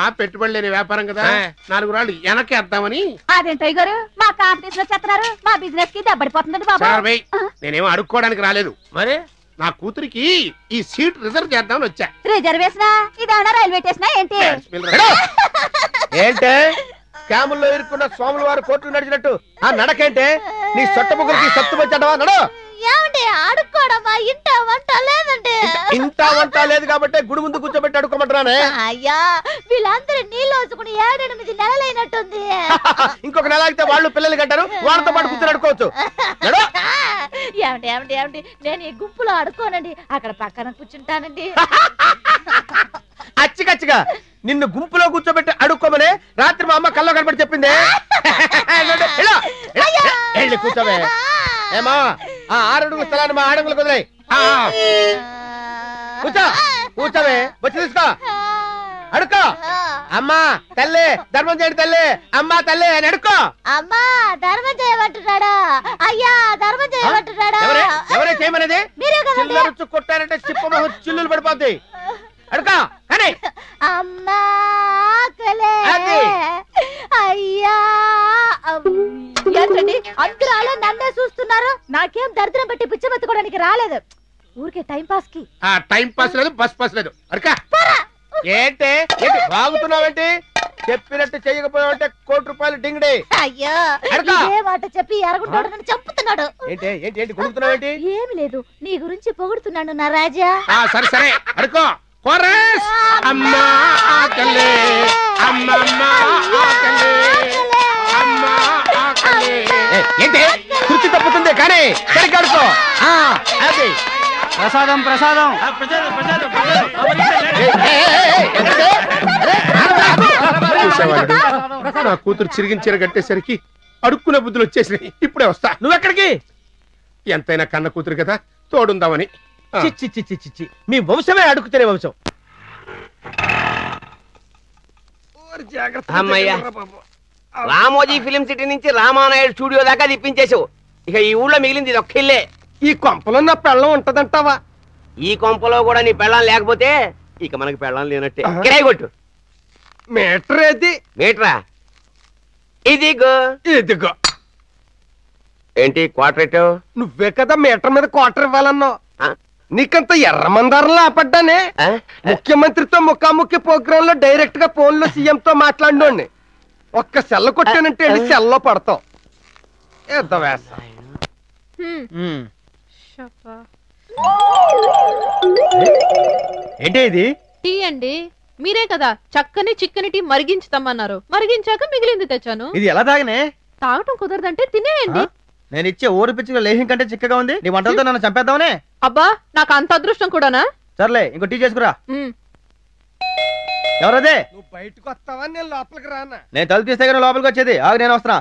S6: ఆ పెట్టుబడి లేని వ్యాపారం కదా. నాలుగు రాళ్ళు వెనకేద్దామని
S13: అదేంటో గారు మా కాంపిటీషన్లో చెప్తున్నారు మా బిజినెస్కి దెబ్బడిపోతుందండి బాబా.
S6: నేనేమో అడుక్కోవడానికి రాలేదు.
S14: మరి?
S6: నా కూతురికి ఈ సీట్ రిజర్వ్ చేద్దామని వచ్చా.
S13: రిజర్వేషన్ ఇదేమన్నా రైల్వే స్టేషన్ ఏంటి?
S2: ఏంటే? క్యాముల్లో ఇరుక్కున్న స్వాముల వారు కోర్టు నడిచినట్టు. ఆ నడకేంటే? నీ సొట్ట ముగ్గురికి సత్తు వచ్చాడవా? నడు.
S13: ఏమండి? ఆడుకోవడం మా ఇంట వంట లేదండి.
S2: ఇంత వంట లేదు కాబట్టి గుడి ముందు కూర్చోబెట్టి అడుక్కోమంటానే
S13: అయ్యా వీళ్ళందరూ నీళ్ళు వచ్చుకుని ఏడెనిమిది నెలలైనట్టుంది.
S2: ఇంకొక నెల అయితే వాళ్ళు పిల్లలు కట్టారు వాళ్ళతో పాటు కూర్చొని అడుకోవచ్చు
S13: ఏమండి ఏమండి ఏమండి? నేను ఈ గుంపులో ఆడుకోనండి. అక్కడ పక్కన కూర్చుంటానండి.
S2: అచ్చికచ్చిగా నిన్ను గుంపులో కూర్చోబెట్టి అడుక్కోమని రాత్రి మా అమ్మ కల్లో కనబడి చెప్పింది. కూర్చోవే. ఏమా? ఆ ఆరు అడుగుల స్థలాన్ని మా ఆడంగులు కుదిరాయి. కూర్చో. కూర్చోవే. వచ్చి తీసుకో. అడుక్కో. అమ్మా తల్లి ధర్మం చేయండి తల్లి. అమ్మా తల్లి అని అడుక్కో.
S13: అమ్మా ధర్మం చేయమంటున్నాడా? అయ్యా ధర్మం చేయమంటున్నాడా?
S2: ఎవరే? ఎవరే చేయమనేది? చిల్లరుచ్చు కొట్టారంటే చిప్పమొహం చిల్లులు పడిపోద్ది. అడుకో కానీ.
S13: అమ్మా. అయ్యా. ఏంటండి? అందరూ నన్నే చూస్తున్నారు? నాకేం దరిద్రం పెట్టి పిచ్చమెత్తుకోవడానికి రాలేదు. ఊరికే టైం పాస్కి
S6: ఆ టైం పాస్ లేదు బస్ పాస్ లేదు. అరకా
S2: ఏంటి? ఏంటి బాగుతున్నావేంటి? చెప్పినట్టు చేయకపోయావంటే కోటి రూపాయలు డింగిడి
S13: అయ్యో. ఇదే మాట చెప్పి ఎరగుంటాడు నన్ను చంపుతున్నాడు.
S2: ఏంటి ఏంటి ఏంటి కొడుకుతున్నావేంటి
S13: ఏమి లేదు నీ గురించి పొగుడుతున్నాను నా రాజా
S6: సరే సరే అడుకో. కోరస్ అమ్మా ఆకలే! అమ్మమ్మ ఆకలే! అమ్మా ఆకలే!
S2: ఏంటి? కుర్చీ తప్పుతుంది కానీ సరిగ్గా అడుకో ఆ, అది.
S3: ప్రసాదం ప్రసాదం.
S6: నా కూతురు చిరిగిన చీర కట్టేసరికి అడుక్కునే బుద్ధులు వచ్చేసినాయి. ఇప్పుడే వస్తా.
S2: నువ్వెక్కడికి?
S6: ఎంతైనా కన్న కూతురు కదా తోడుందామని.
S2: చిచ్చి చిచ్చి చిచ్చి మీ వంశమే అడుగుతునే వంశం.
S11: అమ్మయ్యా. రామోజీ ఫిలిం సిటీ నుంచి రామానాయుడు స్టూడియో దాకా తిప్పించేసావు ఇక ఈ ఊళ్ళో మిగిలింది ఇది ఒక్క ఇల్లే.
S10: ఈ కొంపలో నా పెళ్ళం ఉంటదంటావా?
S11: ఈ కొంపలో కూడా నీ పెళ్ళం లేకపోతే ఇక మనకి పెళ్ళం లేనట్టే. కిరాయి కొట్టు.
S10: మీటర్ ఏది?
S11: మీట్రా? ఇదిగో.
S10: ఇదిగో.
S11: ఏంటి క్వార్టర్ ఎట్టావు
S10: నువ్వే కదా మీటర్ మీద క్వార్టర్ ఇవ్వాలన్నావు. నీకంత ఎర్రమందారంలో ఆపడ్డానే ముఖ్యమంత్రితో ముఖాముఖి ప్రోగ్రామ్లో డైరెక్ట్గా ఫోన్లో సీఎం తో మాట్లాడినోడిని ఒక్క సెల్ల కొట్టానంటే సెల్లో పడతావు ఎంత
S5: ఏంటి ఇది?
S8: టీ అండి. మీరే కదా చక్కని చిక్కని టీ మరిగించుతామన్నారు. మరిగించాక మిగిలింది తెచ్చాను.
S5: ఇది ఎలా తాగనే?
S8: తాగటం కుదరదంటే తినేయండి.
S5: నేను ఇచ్చే ఊరు పిచ్చిలో లేహిం కంటే చిక్కగా ఉంది. నీ వంటలతో నన్ను చంపేద్దామనే?
S8: అబ్బా నాకు అంత అదృష్టం కూడానా?
S5: సర్లే ఇంకో టీ చేసుకురా. ఎవరదే?
S10: నువ్వు బయటకు వస్తావా? నేను లోపలికి రానా?
S5: నేను తలుపు తీస్తే కానీ లోపలికి వచ్చేది. ఆగు నేను వస్తున్నా.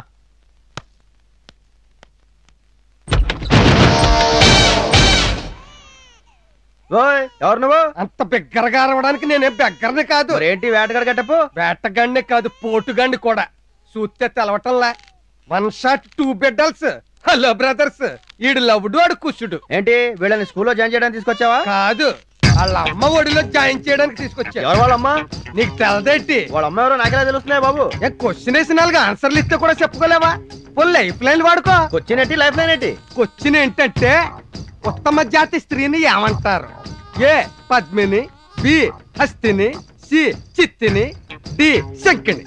S5: ఓయ్ ఎవరు నువ్వు?
S10: అంత బిగ్గరగా అరవడానికి నేనే బిగ్గరని కాదు.
S5: ఏంటి వేటగాడు గట్టపు
S10: వేటగాడినే కాదు పోటుగాడిని కూడా. చూస్తే తెలవటంలా. వన్ షాట్ టూ బెడ్డల్స్ హలో బ్రదర్స్. ఈడు లవ్డు వాడు కుషుడు
S5: ఏంటి వీళ్ళని స్కూల్లో జాయిన్ చేయడానికి తీసుకొచ్చావా?
S10: కాదు వాళ్ళ అమ్మ ఒడిలో జాయిన్ చేయడానికి తీసుకొచ్చా
S5: ఎవరు వాళ్ళమ్మ?
S10: నీకు తెలదేంటి
S5: వాళ్ళ అమ్మ ఎవరో నాకెలా తెలుస్తున్నాయి బాబు?
S10: ఏ క్వశ్చన్ వేసిన వాళ్ళకి ఆన్సర్లు ఇస్తే కూడా చెప్పుకోలేవా? పోనీ లైఫ్ లైన్ వాడుకో.
S5: క్వశ్చన్ ఏంటి లైఫ్ లైన్ ఏంటి?
S10: క్వశ్చన్ ఏంటంటే ఉత్తమ జాతి స్త్రీని ఏమంటారు? ఏ పద్మిని బి హస్తిని సి చిత్తిని డి శంకిని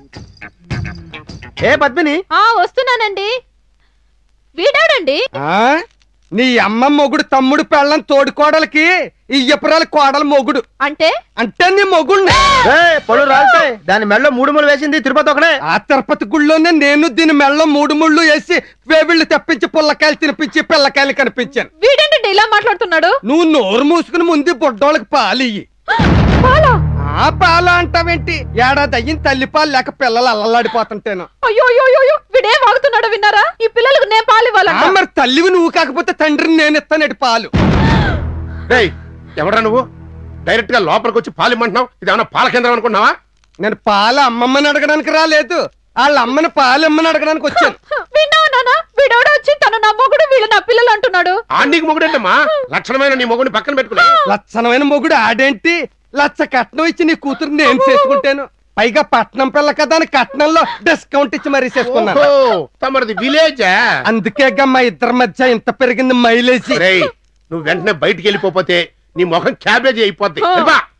S5: ఏ పద్మిని?
S8: ఆ వస్తున్నానండి. వీడాడండి?
S10: ఆ? నీ అమ్మ మొగుడు తమ్ముడు పెళ్ళం తోడుకోడలకి ఈ ఎపురాల కోడల మొగుడు.
S8: అంటే?
S10: అంటే నీ మొగుడు
S5: పళ్ళు రాలుతాయి. దాని మెడలో మూడు మూడు వేసింది తిరుపతి ఒకనే
S10: ఆ తిరుపతి గుళ్ళోనే నేను దీని మెళ్ళలో మూడు ముళ్ళు వేసి వేవిళ్ళు తెప్పించి పుల్లకాయలు తినిపించి పిల్లకాయలు కనిపించాను.
S8: వీడేంటండి ఇలా మాట్లాడుతున్నాడు?
S10: నువ్వు నోరు మూసుకుని ముందు బుడ్డోళ్ళకి పాలు ఇయ్యి.
S8: పాలా?
S10: ఆ పాల అంటావేంటి ఏడాది అయ్యిన తల్లి పాలు లేక పిల్లలు అల్లలాడిపోతుంటేను.
S8: అయ్యో అయ్యో అయ్యో వీడేం వాగుతున్నాడో విన్నారా? ఈ పిల్లలకు నేను పాలు
S10: ఆ,
S8: ఇవ్వాలంట
S10: మరి తల్లివి నువ్వు కాకపోతే తండ్రిని నేను ఇస్తానటి పాలు.
S6: రేయ్ ఎవరా నువ్వు? డైరెక్ట్గా లోపలికి వచ్చి పాలు ఇమ్మంటున్నావు? ఇది ఏమన్నా పాల కేంద్రం అనుకున్నావా
S10: నేను పాలు అమ్మమ్మని అడగడానికి రాలేదు. వాళ్ళ అమ్మని పాలు ఇమ్మని అడగడానికి వచ్చాను.
S8: విన్నావా నాన్న? వీడెవడో వచ్చి తను నా మొగుడు వీళ్ళు నా పిల్లలు అంటున్నాడు.
S6: మొగుడేంటమ్మా? లక్షణమైన నీ మొగుడిని పక్కన పెట్టుకున్నా
S10: లక్షణమైన మొగుడు ఆడేంటి? లచ్చ కట్నం ఇచ్చి నీ కూతురు నేను చేసుకుంటాను. పైగా పట్నం పిల్ల కదా అని కట్నంలో డిస్కౌంట్ ఇచ్చి మరీ చేసుకున్నాను.
S6: తమరిది విలేజా
S10: అందుకే మా ఇద్దరి మధ్య ఇంత పెరిగింది మైలేజ్.
S6: నువ్వు వెంటనే బయటికి వెళ్ళిపోతే నీ ముఖం క్యాబేజీ అయిపోద్ది.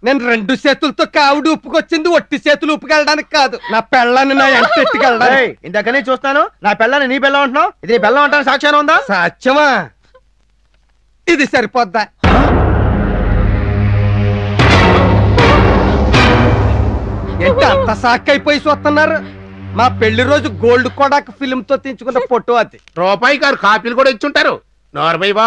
S10: నేను రెండు చేతులతో కావుడు ఉప్పుకొచ్చింది ఒట్టి చేతులు ఉప్పుకెళ్ళడానికి కాదు. నా పెళ్ళాన్ని నా ఎంట ఎట్టుకెళ్ళడానికి
S5: ఇందాక నేను చూస్తాను. నా పిల్లని నీ పిల్ల అంటున్నావు? ఇది నీ పిల్ల అంటాను సాక్ష్యాన్ని ఉందా?
S10: సాధ్యమా ఇది సరిపోద్దా? ఏంటి అంత సాక్ అయిపోయి చూస్తున్నారు? మా పెళ్ళి రోజు గోల్డ్ కొడాక్ ఫిల్మ్తో తీయించుకున్న ఫోటో అది.
S6: రూపాయి గారు కాపీలు కూడా ఇచ్చుంటారు. నోర్మై బా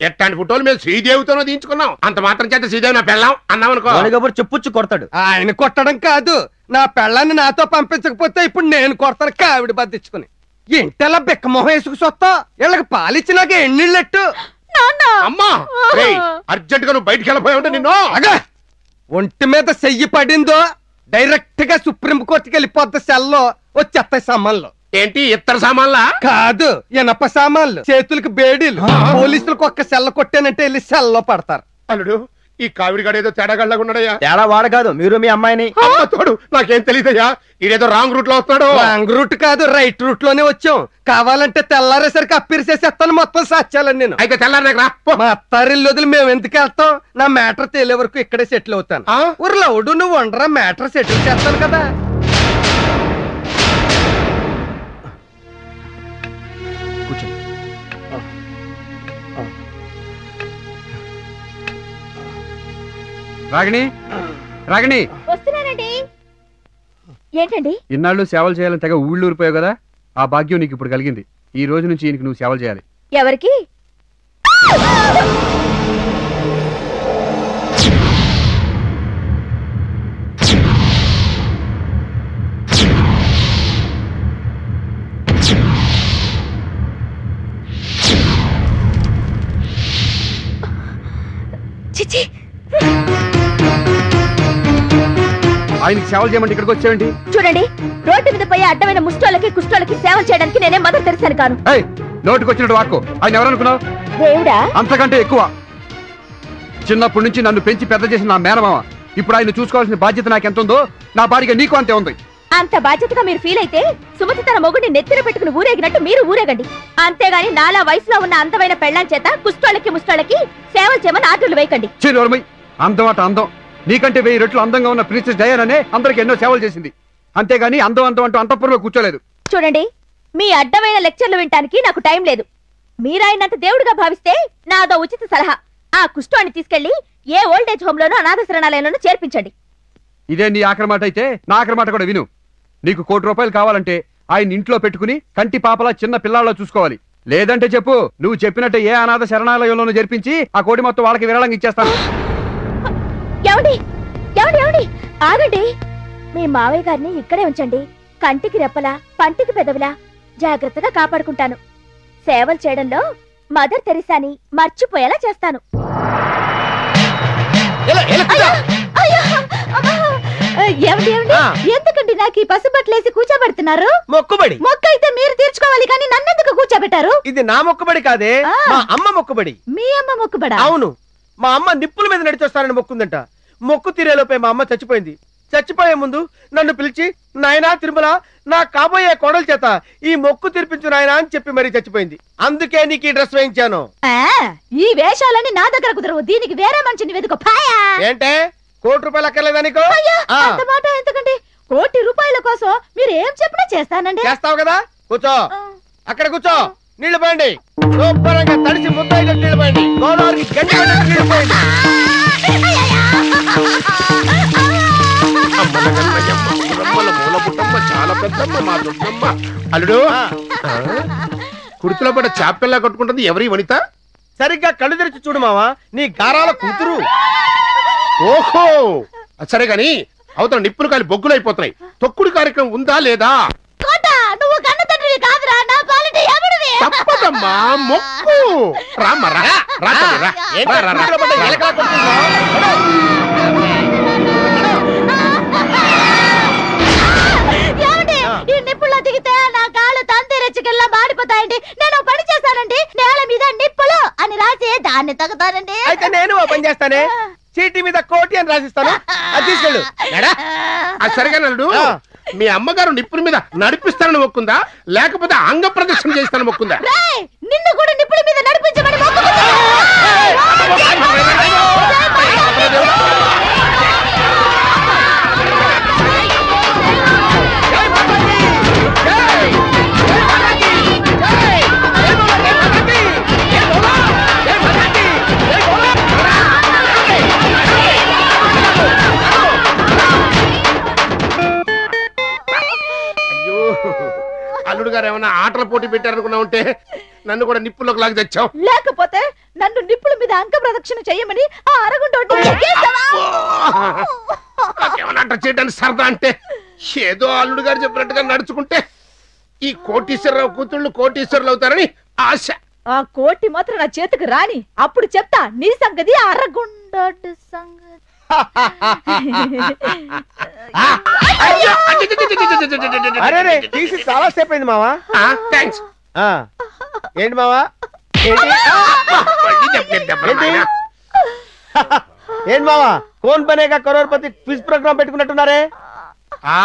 S6: ఎట్లాంటి ఫోటోలు మేము శ్రీదేవితోనో తీయించుకున్నాం. అంత మాత్రం చేత శ్రీదేవి నా పెళ్ళాం అన్నాం అనుకో.
S5: వాడికప్పుడు చెప్పుచ్చు కొడతాడు.
S10: ఆయన కొట్టడం కాదు నా పెళ్ళాన్ని నాతో పంపించకపోతే ఇప్పుడు నేను కొడతాను కావిడి బద్దించుకుని ఇంటలా బిక్క మొహం వేసుకు సొత్తా వీళ్ళకి పాలిచ్చినాక ఎన్నిళ్ళెట్టు?
S6: అమ్మా! అర్జెంట్గా నువ్వు బయటికి వెళ్ళిపోయావు నిన్ను.
S10: అగా! ఒంటి మీద చెయ్యి పడిందో? డైరెక్ట్గా సుప్రీం కోర్టుకి వెళ్ళిపోద్ది సెల్లో వచ్చేస్తాయి సామాన్లు.
S6: ఏంటి ఇత్తర సామాన్లా?
S10: కాదు ఇనప సామాన్లు. చేతులకు బేడీలు. పోలీసులకు ఒక్క సెల్ల కొట్టానంటే వెళ్ళి సెల్లో పడతారు.
S6: అల్లుడు ఈ కావిడి గడ ఏదో తేడాగళ్ళగా ఉన్నాడయ్యా.
S5: తేడా వాడు కాదు మీరు మీ అమ్మాయిని.
S6: అమ్మ తోడు నాకేం తెలియదయ్యా ఈడేదో రాంగ్ రూట్లో వస్తున్నాడు.
S10: రాంగ్ రూట్ కాదు రైట్ రూట్లోనే వచ్చాం. కావాలంటే తెల్లారేసరికి అప్పిరిసేసేస్తాను మొత్తం సాధ్యాలని నేను.
S6: అయితే తెల్లారి రా
S10: మా అత్తారిల్లు వదిలి మేము ఎందుకు వెళ్తాం? నా మ్యాటర్ తేలే వరకు ఇక్కడే సెటిల్ అవుతాను. ఊరు లౌడు నువ్వు ఉండరా మ్యాటర్ సెటిల్ చేస్తాను కదా.
S3: రాగిణి? రాగిణి!
S1: వస్తున్నానండి ఏంటండి?
S3: ఇన్నాళ్ళు సేవలు చేయాలని తెగ ఊళ్ళు ఊరిపోయావు కదా? ఆ భాగ్యం నీకు ఇప్పుడు కలిగింది. ఈ రోజు నుంచి ఈయనకి నువ్వు సేవలు చేయాలి.
S1: ఎవరికి? చిచి
S3: ఆయనకి సేవలు చేయమంటే ఇక్కడికి వచ్చావేంటి
S1: చూడండి రోడ్డు మీద పోయే అడ్డమైన ముష్టోళ్ళకి కుష్టోళ్ళకి సేవలు చేయడానికి నేనే మదర్ తెరిసాను కాను.
S3: నోటికి వచ్చినట్టు వాక్కు. ఆయన ఎవరనుకున్నావు?
S1: దేవుడా?
S3: అంతకంటే ఎక్కువ. చిన్నప్పటి నుంచి నన్ను పెంచి పెద్ద చేసిన నా మేనమామ. ఇప్పుడు ఆయన చూసుకోవాల్సిన బాధ్యత నాకు ఎంత ఉందో నా బాడిగా నీకు అంతే ఉంది.
S1: అంత బాధ్యతగా మీరు ఫీల్ అయితే సుమతి తన మొగుడిని నెత్తిన పెట్టుకుని ఊరేగినట్టు మీరు ఊరేగండి. అంతేగాని నాలా వయసులో ఉన్న అందమైన పెళ్ళాం చేత కుష్టోళ్ళకి ముష్టోళ్ళకి సేవలు చేయమని ఆర్డర్లు వేయకండి.
S3: చిరుమై అందం అట అందం. నీకంటే వెయ్యి రెట్లు అందంగా ఉన్న ప్రిన్సెస్ డయానే అందరికి ఎన్నో సేవలు చేసింది. అంతేగాని అందం అందం అంటూ అంతఃపురంలో కూర్చోలేదు.
S1: చూడండి మీ అడ్డమైన లెక్చర్లు వినటానికి నాకు టైం లేదు. మీరాయనంత దేవుడిగా భావిస్తే నాదో ఉచిత సలహా. ఆ కుష్ఠాన్ని తీసుకెళ్ళి ఏ ఓల్డేజ్ హోమ్ లోనో అనాథ శరణాలయంలోనూ చేర్పించండి.
S3: ఇదే నీ ఆఖరి మాట అయితే నా ఆఖరి మాట కూడా విను. నీకు కోటి రూపాయలు కావాలంటే ఆయన ఇంట్లో పెట్టుకుని కంటి పాపలా చిన్న పిల్లాళ్ళ చూసుకోవాలి. లేదంటే చెప్పు నువ్వు చెప్పినట్టే ఏ అనాథ శరణాలయంలోనూ జరిపించి ఆ కోటి మొత్తం వాళ్ళకి విరాళంగా ఇచ్చేస్తాను.
S1: ఏమండి? ఏమండి ఏమండి? ఆగండి. మీ మావయ్య గారిని ఇక్కడే ఉంచండి. కంటికి రెప్పలా పంటికి పెదవిలా జాగ్రత్తగా కాపాడుకుంటాను. సేవలు చేయడంలో మదర్ తెరిసాని మర్చిపోయేలా చేస్తాను. ఎందుకండి నాకు ఈ పసుబట్లేసి కూర్చోబెడుతున్నారు?
S2: మొక్కుబడి.
S1: మొక్క అయితే మీరు తీర్చుకోవాలి కానీ నన్నెందుకు కూర్చోబెట్టారు?
S2: ఇది నా మొక్కుబడి కాదే. మా అమ్మ మొక్కుబడి.
S1: మీ అమ్మ మొక్కుబడా?
S2: అవును. మా అమ్మ నిప్పుల మీద నడిచొస్తానని మొక్కుందంట. మొక్కు తీరేలోపే మా అమ్మ చచ్చిపోయింది. చచ్చిపోయే ముందు నన్ను పిలిచి నాయనా తిరుమల నా కాబోయే కోడల చేత ఈ మొక్కు తీర్పించు నాయనా అని చెప్పి మరీ చచ్చిపోయింది. అందుకే నీకు ఈ డ్రెస్ వేయించాను.
S1: ఈ వేషాలన్నీ నా దగ్గర కుదరవు. దీనికి వేరే మనిషిని వెతుకో.
S2: ఏంటే? కోటి రూపాయలు అక్కర్లేదా నీకు?
S1: మాట ఎందుకండి? కోటి రూపాయల కోసం మీరు ఏం చెప్పినా చేస్తానండి.
S2: చేస్తావు కదా? కూర్చో. అక్కడ కూర్చో. నీళ్ళు పోయండి శుభ్రంగా తడిసి ముద్దైన నీళ్ళు పోయండి గోదావరికి గండి పట్టి నీళ్ళు పోయండి
S6: చాలా పెద్దమ్మ మా దుడ్డమ్మ అల్లుడు? కుర్తిలో పడ్డ చాపెల్లా కట్టుకుంటుంది ఎవరి వనిత?
S2: సరిగ్గా కళ్ళు తెరిచి చూడు మావా నీ గారాల కూతురు.
S6: ఓహో! సరే గాని అవతల నిప్పులు కాలి బొగ్గులు అయిపోతున్నాయి తొక్కుడు కార్యక్రమం ఉందా లేదా
S1: కోట నువ్వు కన్న తండ్రివి కాదురా నా పాలిటి ఎవడివి
S6: తప్పదమ్మా మొక్కు. రామ్మ రా రా తల్లి, రా.
S2: ఏంటి
S6: రా, రా, రా.
S2: కూతురు పడ్డ ఎలకలా కొట్టుకుంటున్నావ్?
S1: ఏమండి? ఈ నిప్పుల్లో దిగితే నా కాళ్ళు తంతి రెచ్చికెళ్ళ మాడిపోతాయండి. నేను పని చేస్తానండి. నేల మీద నిప్పులు అని రాసి దాన్ని తగ్గుతానండి
S2: అయితే నేను ఓ పని చేస్తానే? చీటీ మీద కోటి అని రాసిస్తాను. అది తీసుకెళ్ళు.
S6: సరిగా నల్లుడు. మీ అమ్మగారు నిప్పుల మీద నడిపిస్తానని మొక్కుందా లేకపోతే అంగ ప్రదర్శన చేస్తానని మొక్కుందా
S1: నిన్ను కూడా నిప్పుల మీద నడిపించమని
S6: అయ్యో అల్లుడు గారు ఏమన్నా ఆటల పోటీ పెట్టారనుకున్నా ఉంటే నన్ను కూడా నిప్పుల్లోకి లాగి తెచ్చావు.
S1: లేకపోతే నన్ను నిప్పుల మీద అంక ప్రదక్షిణ చెయ్యమని ఆ అరగుంట ఒడ్డు చెక్కేస్తావా?
S6: నాకేమన్నా అట్ట చేయడానికి సరదా అంటే ఏదో అల్లుడు గారు చెప్పినట్టుగా నడుచుకుంటే ఈ కోటీశ్వరరావు కూతుళ్ళు కోటీశ్వరులు అవుతారని ఆశ.
S1: ఆ కోటి మాత్రం నా చేతికి రాని. అప్పుడు చెప్తా నీ సంగతి ఆ అరగుండోటి సంగతి.
S6: అరే తీసి చాలా సేపు అయింది
S2: మావా థ్యాంక్స్ ఏంటి మావా? ఏంటి? మావా? కోన్ పనేక కరోడ్పతి క్విజ్ ప్రోగ్రామ్ పెట్టుకున్నట్టున్నారే?
S6: ఆ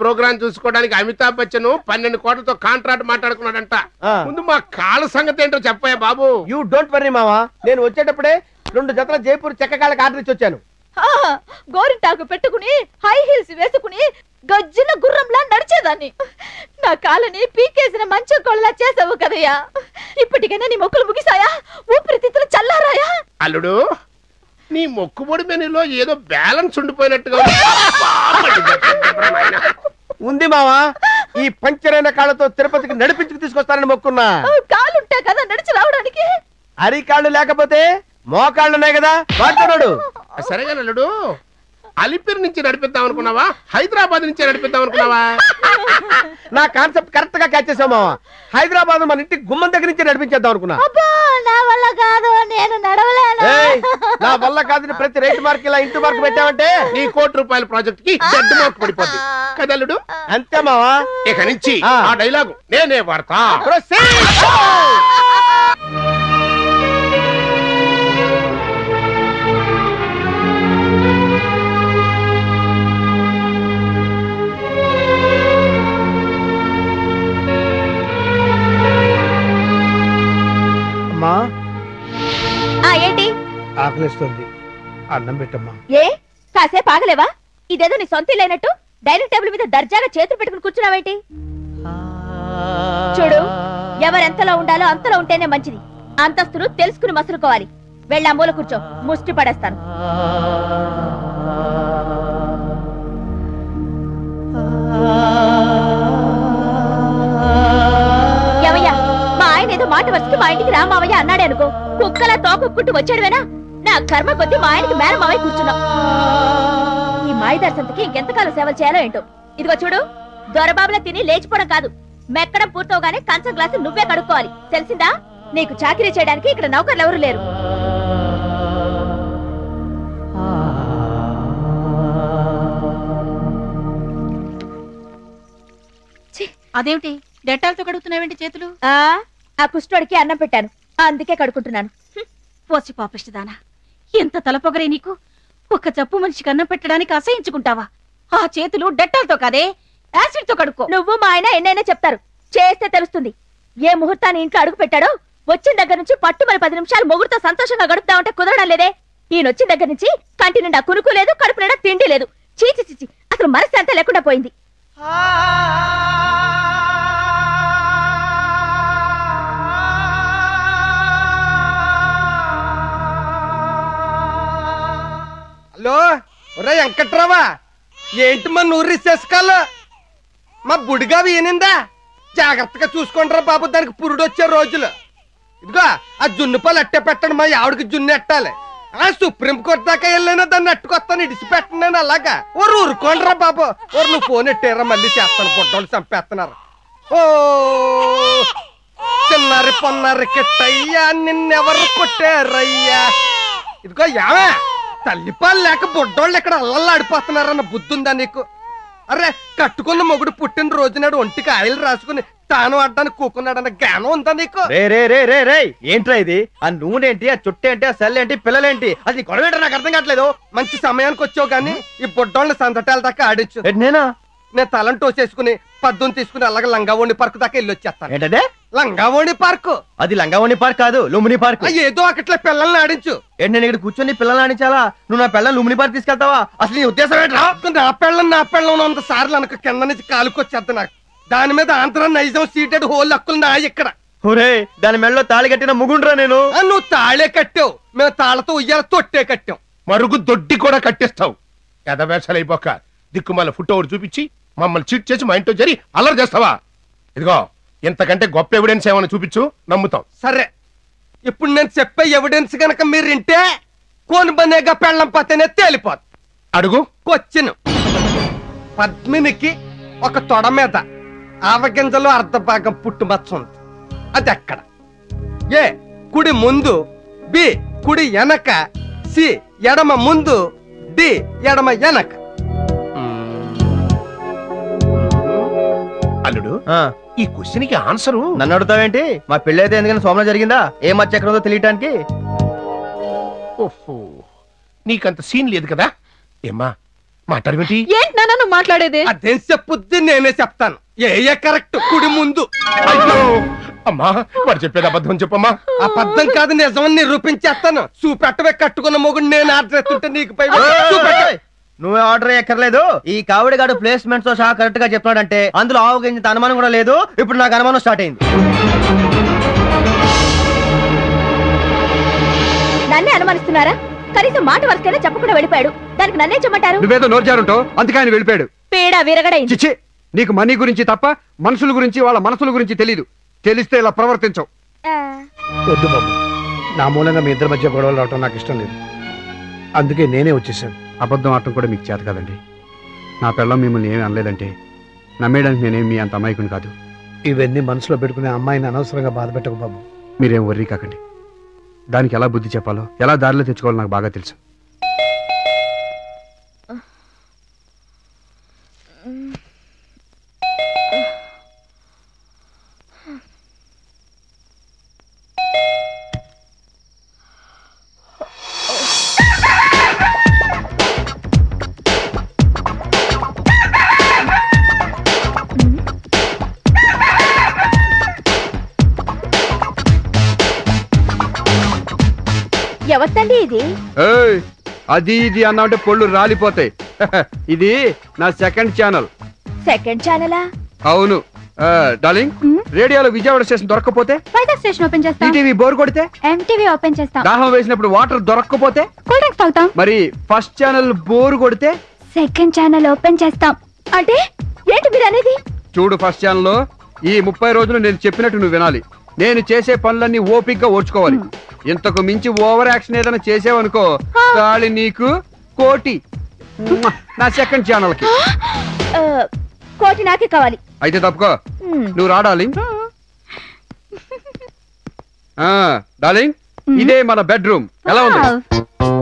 S6: ప్రోగ్రామ్ చూసుకోవడానికి అమితాబ్ బచ్చన్ పన్నెండు కోట్లతో కాంట్రాక్ట్ మాట్లాడుకున్నాడంట. ముందు మా కాళ్ళ సంగతి ఏంటో చెప్పాయా బాబు.
S2: యూ డోంట్ వర్రీ మావా. నేను వచ్చేటప్పుడే రెండు జతల జైపూర్ చెక్క కాళ్ళకి ఆర్డర్ ఇచ్చి వచ్చాను.
S1: గోరింటాకు పెట్టుకుని హై హీల్స్ వేసుకుని గజ్జిన గుర్రంలా నడిచేదాన్ని. నా కాళ్ళని పీకేసిన మంచం కోళ్ళలా చేసావు కదయ్యా. ఇప్పటికైనా నీ మొక్కులు ముగిసాయా ఊపిరితిత్తులు చల్లారాయా?
S6: అల్లుడు నీ మొక్కుబడి మెనూలో ఏదో బ్యాలెన్స్ ఉండిపోయినట్టుగా ఉంది.
S2: మావా ఈ పంచరైన కాళ్ళతో తిరుపతికి నడిపించుకు తీసుకొస్తానని మొక్కున్నా.
S1: కాలుంటే కదా నడిచి రావడానికి?
S2: అరికాళ్ళు లేకపోతే మోకాళ్ళు ఉన్నాయి కదా వాడుతున్నాడు.
S6: సరేగా అల్లుడు అలిపిరి నుంచి నడిపిద్దాం అనుకున్నావా? హైదరాబాద్ నుంచి నడిపిద్దాం అనుకున్నావా?
S2: నా కాన్సెప్ట్ కరెక్ట్గా క్యాచ్ చేసావు మావా. హైదరాబాద్ మన ఇంటి గుమ్మం దగ్గర నుంచి నడిపించేద్దాం అనుకున్నా.
S1: అబ్బా నా వల్ల కాదు నేను నడవలేను.
S2: ఏయ్, నా వల్ల కాదని ప్రతి రేట్ మార్క్ ఇలా ఇంటి మార్క్ పెట్టావంటే
S6: నీ కోటి రూపాయల ప్రాజెక్ట్కి డెడ్ మార్క్ పడిపోద్ది. కదల్లుడు
S2: అంతే మావా.
S6: ఇక నుంచి
S2: ఆ.
S6: ఆ డైలాగు నేనే వాడతా.
S2: Proceed.
S15: ఆ ఏంటి?
S6: ఆకలిస్తుంది. అన్నం పెట్టమ్మా.
S15: ఏ? కాసేపు ఆగలేవా? ఇదేదో నీ సొంత లేనట్టు డైనింగ్ టేబుల్ మీద దర్జాగా చేతులు పెట్టుకుని కూర్చున్నావేంటి చూడు ఎవరెంతలో ఉండాలో అంతలో ఉంటేనే మంచిది. అంతస్తులు తెలుసుకుని మసులుకోవాలి. వెళ్ళా మూల కూర్చో. ముష్టి పడేస్తాను. ఏమయ్యా మాట వరుసకి మా ఇంటికి రా మావయ్య అన్నాడే అనుకో. కుక్కలా తోకొక్కుంటూ వచ్చాడువేనా? నా కర్మ కొద్ది మా ఆయనకి మేర మావయ్య కూర్చున్నాం. ఈ మాయదారి సంతకి ఇంకెంతకాలం సేవలు చేయాలో ఏంటో? ఇదిగో చూడు. దొరబాబులా తిని లేచిపోవడం కాదు. మెక్కడం పూర్తవగానే కంచం గ్లాసు నువ్వే కడుక్కోవాలి. తెలిసిందా? నీకు చాకరీ చేయడానికి ఇక్కడ నౌకర్లు ఎవరు లేరు
S9: అదేమిటి? డెట్టాలతో కడుగుతున్నావేంటి చేతులు?
S15: ఆ? ఆ కుష్ఠోడికి అన్నం పెట్టాను. అందుకే కడుక్కుంటున్నాను.
S9: పోసి పాపిష్టదానా ఎంత తలపొగరే నీకు? ఒక చప్పు మనిషికి అన్నం పెట్టడానికి అసహించుకుంటావా? ఆ చేతులు డెట్టాలతో కాదే యాసిడ్తో కడుక్కో.
S15: నువ్వు మా ఆయన ఎన్నైనా చెప్తారు. చేస్తే తెలుస్తుంది. ఏ ముహూర్తాన్ని ఇంట్లో అడుగు పెట్టాడో? వచ్చిన దగ్గర నుంచి పట్టు మరి పది నిమిషాలు మొగుడుతో సంతోషంగా గడుపుతా ఉంటే కుదరడం లేదే. ఈయన వచ్చిన దగ్గర నుంచి కంటి నిండా కునుకు లేదు కడుపు నిండా తిండి లేదు. చీచి చిచి అసలు మనసు అంతా లేకుండా పోయింది.
S10: హలో ఒరే వెంకట్రావా ఏంటి మా నూరు రిసేసుకోలు మా బుడిగా వీనిందా? జాగ్రత్తగా చూసుకుంటారా బాబు దానికి పురుడు వచ్చే రోజులు. ఇదిగో ఆ జున్ను పాలు అట్టే పెట్టండి మా ఆవిడకి జున్ను ఎట్టాలి ఆ సుప్రీం కోర్టు దాకా వెళ్ళినా దాన్ని అట్టుకొస్తాను ఇడిచి నేను అలాగా. ఓరు ఊరుకోండిరా బాబు ఓరు నువ్వు ఫోన్ ఎట్టేరా మళ్ళీ చేస్తాను పొట్టోళ్ళు చంపేస్తున్నారు. ఓ చిన్నారి పొన్నారి కిట్టయ్యా నిన్నెవరు కొట్టారయ్యా? ఇదిగో యావే. తల్లిపాలు లేక బుడ్డోళ్ళు ఇక్కడ అల్లల్లాడిపోతున్నారన్న బుద్ధి ఉందా నీకు? అరే కట్టుకున్న మొగుడు పుట్టిన రోజునాడు ఒంటికి ఆయిల్ రాసుకుని తాను ఆడడానికి కూకున్నాడన్న జ్ఞానం ఉందా నీకు?
S4: రే రే రే రే రే ఏంట్రా ఇది? ఆ నూనె ఏంటి ఆ చుట్ట ఏంటి ఆ సెల్ ఏంటి పిల్లలేంటి? అది గొడవ నాకు అర్థం కావట్లేదు.
S10: మంచి సమయానికి వచ్చావు గానీ ఈ బుడ్డోళ్ళని సందటాల దాకా ఆడించు.
S4: నేనా?
S10: నేను తలం టోసేసుకుని పద్దుని తీసుకుని అలాగే లంగావోణి పార్క్ దాకా వెళ్ళి వచ్చేస్తాను.
S4: ఏంటంటే
S10: లంగావోణి పార్క్.
S4: అది లంగావణి పార్క్ కాదు లుమిని పార్క్.
S10: ఏదో అక్కట్లే పిల్లల్ని ఆడించు.
S4: ఏంటి నేను ఇక్కడ కూర్చొని పిల్లల్ని ఆడించాలా? నువ్వు నా పిల్లల్ని లుమిని పార్క్ తీసుకెళ్తావా? అసలు నీ ఉద్దేశం ఏంట్రా?
S10: నా పెళ్ళం నా పెళ్ళం వంద సార్లు అనుకో కింద నుంచి కాలుకొచ్చేద్ది నాకు. దాని మీద ఆంధ్ర నైజం సీటెడ్ హోల్ హక్కులు నా ఇక్కడ.
S4: ఒరే దాని మెడలో తాళి కట్టిన ముగుండ్రా నేను?
S10: నువ్వు తాళే కట్టావు. మేము తాళతో ఉయ్యాల తొట్టే కట్టాం.
S6: మరుగు దొడ్డి కూడా కట్టిస్తావు. ఎదవేషాలు అయిపోక దిక్కుమాల ఫుట్ ఒకటి చూపించి మమ్మల్ని చీట్ చేసి మా ఇంట్లో జరి అల్లరి చేస్తావా? ఇదిగో ఇంతకంటే గొప్ప ఎవిడెన్స్ ఏమైనా చూపించు నమ్ముతాం.
S10: సరే. ఇప్పుడు నేను చెప్పే ఎవిడెన్స్ గనక మీరు వింటే కోని బనేగా పెళ్ళం పతేనే తేలిపోదు.
S6: అడుగు.
S10: కొచ్చిను. పద్మినికి ఒక తొడ మీద ఆవగింజలో అర్ధ భాగం పుట్టుమచ్చ ఉంది. అది ఎక్కడ? ఏ కుడి ముందు బి కుడి వెనక సి ఎడమ ముందు డి ఎడమ వెనక
S6: అల్లుడు ఈ క్వశ్చన్కి ఆన్సరు?
S4: నన్ను అడుగుతావేంటి? మా పెళ్ళి అయితే ఎందుకని సోమన జరిగిందా? ఏ మచ్చ ఎక్కడ ఉందో తెలియటానికి?
S6: ఓహో నీకంత సీన్ లేదు కదా? ఏమ్మా మాట్లాడబెట్టి
S8: ఏంటి నాన్న నువ్వు మాట్లాడేది?
S10: అదేం చెప్పుద్ది నేనే చెప్తాను. ఏ ఏ కరెక్ట్ కుడి ముందు.
S6: అయ్యో అమ్మా వాడు చెప్పేది అబద్ధం చెప్పమ్మా.
S10: అబద్ధం కాదు నిజమని నిరూపించేస్తాను. చూపెట్టవే కట్టుకున్న మొగుడు నేను ఆర్డర్ ఎత్తుంటే నీకు పై చూపెట్టవే
S4: నువ్వు ఆర్డర్ ఎక్కర్లేదు ఈ కావిడి గాడు ప్లేస్మెంట్స్తో సహా కరెక్ట్గా చెప్పాడంటే అందులో ఆవుగింత అనుమానం కూడా లేదు. ఇప్పుడు నాకు అనుమానం స్టార్ట్ అయింది.
S15: నన్నే అనుమానిస్తున్నారా? కనీసం మాట వరకైనా చెప్పకుండా వెళ్ళిపోయాడు. దానికి నన్నే చెప్పమంటారు?
S3: నువ్వేదో నోర్చారుంటావు అందుకే ఆయన వెళ్ళిపోయాడు.
S15: పేడ విరగడైంది.
S3: చిచ్చి నీకు మనీ గురించి తప్ప మనుషుల గురించి వాళ్ళ మనసుల గురించి తెలీదు. తెలిస్తే ఇలా ప్రవర్తించవు.
S15: ఆ,
S6: వద్దు బాబు. నా మూలంగా మీ ఇద్దరి మధ్య గొడవలు రావటం నాకు ఇష్టం లేదు. అందుకే నేనే వచ్చేసాను
S3: అబద్ధం ఆడటం కూడా మీకు చేత కదండి. నా పిల్లం మిమ్మల్ని ఏమీ అనలేదంటే నమ్మేయడానికి నేనేం మీ అంత అమాయకుని కాదు.
S6: ఇవన్నీ మనసులో పెట్టుకునే అమ్మాయిని అనవసరంగా బాధ పెట్టకు బాబు.
S3: మీరేం వర్రీ కాకండి. దానికి ఎలా బుద్ధి చెప్పాలో ఎలా దారిలో తెచ్చుకోవాలో నాకు బాగా తెలుసు. అది ఇది అన్నామంటే పళ్ళు రాలిపోతాయి. ఇది నా సెకండ్ ఛానల్
S1: సెకండ్ ఛానలా
S3: అవును. డార్లింగ్ రేడియోలో విజయవాడ స్టేషన్ దొరకకపోతే
S16: వైజాగ్ స్టేషన్ ఓపెన్ చేస్తాం.
S3: ఈటీవీ బోర్ కొడితే
S16: ఎంటీవీ ఓపెన్ చేస్తాం.
S3: దాహం వేసినప్పుడు వాటర్ దొరకకపోతే
S16: కూల్ డ్రింక్స్ తాగుతాం.
S3: మరి ఫస్ట్ ఛానల్ బోర్ కొడితే
S16: సెకండ్ ఛానల్ ఓపెన్ చేస్తాం.
S1: అంటే ఏంటి మీరు అనేది?
S3: చూడు ఫస్ట్ ఛానల్లో ఈ ముప్పై రోజులు నేను చెప్పినట్టు నువ్వు వినాలి. నేను చేసే పనులన్నీ ఓపిక్గా ఓర్చుకోవాలి. ఇంతకు మించి ఓవర్ యాక్షన్ ఏదైనా చేసేవనుకో గాలి నీకు కోటి. నా సెకండ్
S1: ఛానల్కి కోటి నాకే కావాలి.
S3: అయితే తప్పుకో. నువ్వు రా డార్లింగ్. ఇదే మన బెడ్రూమ్. ఎలా ఉంది?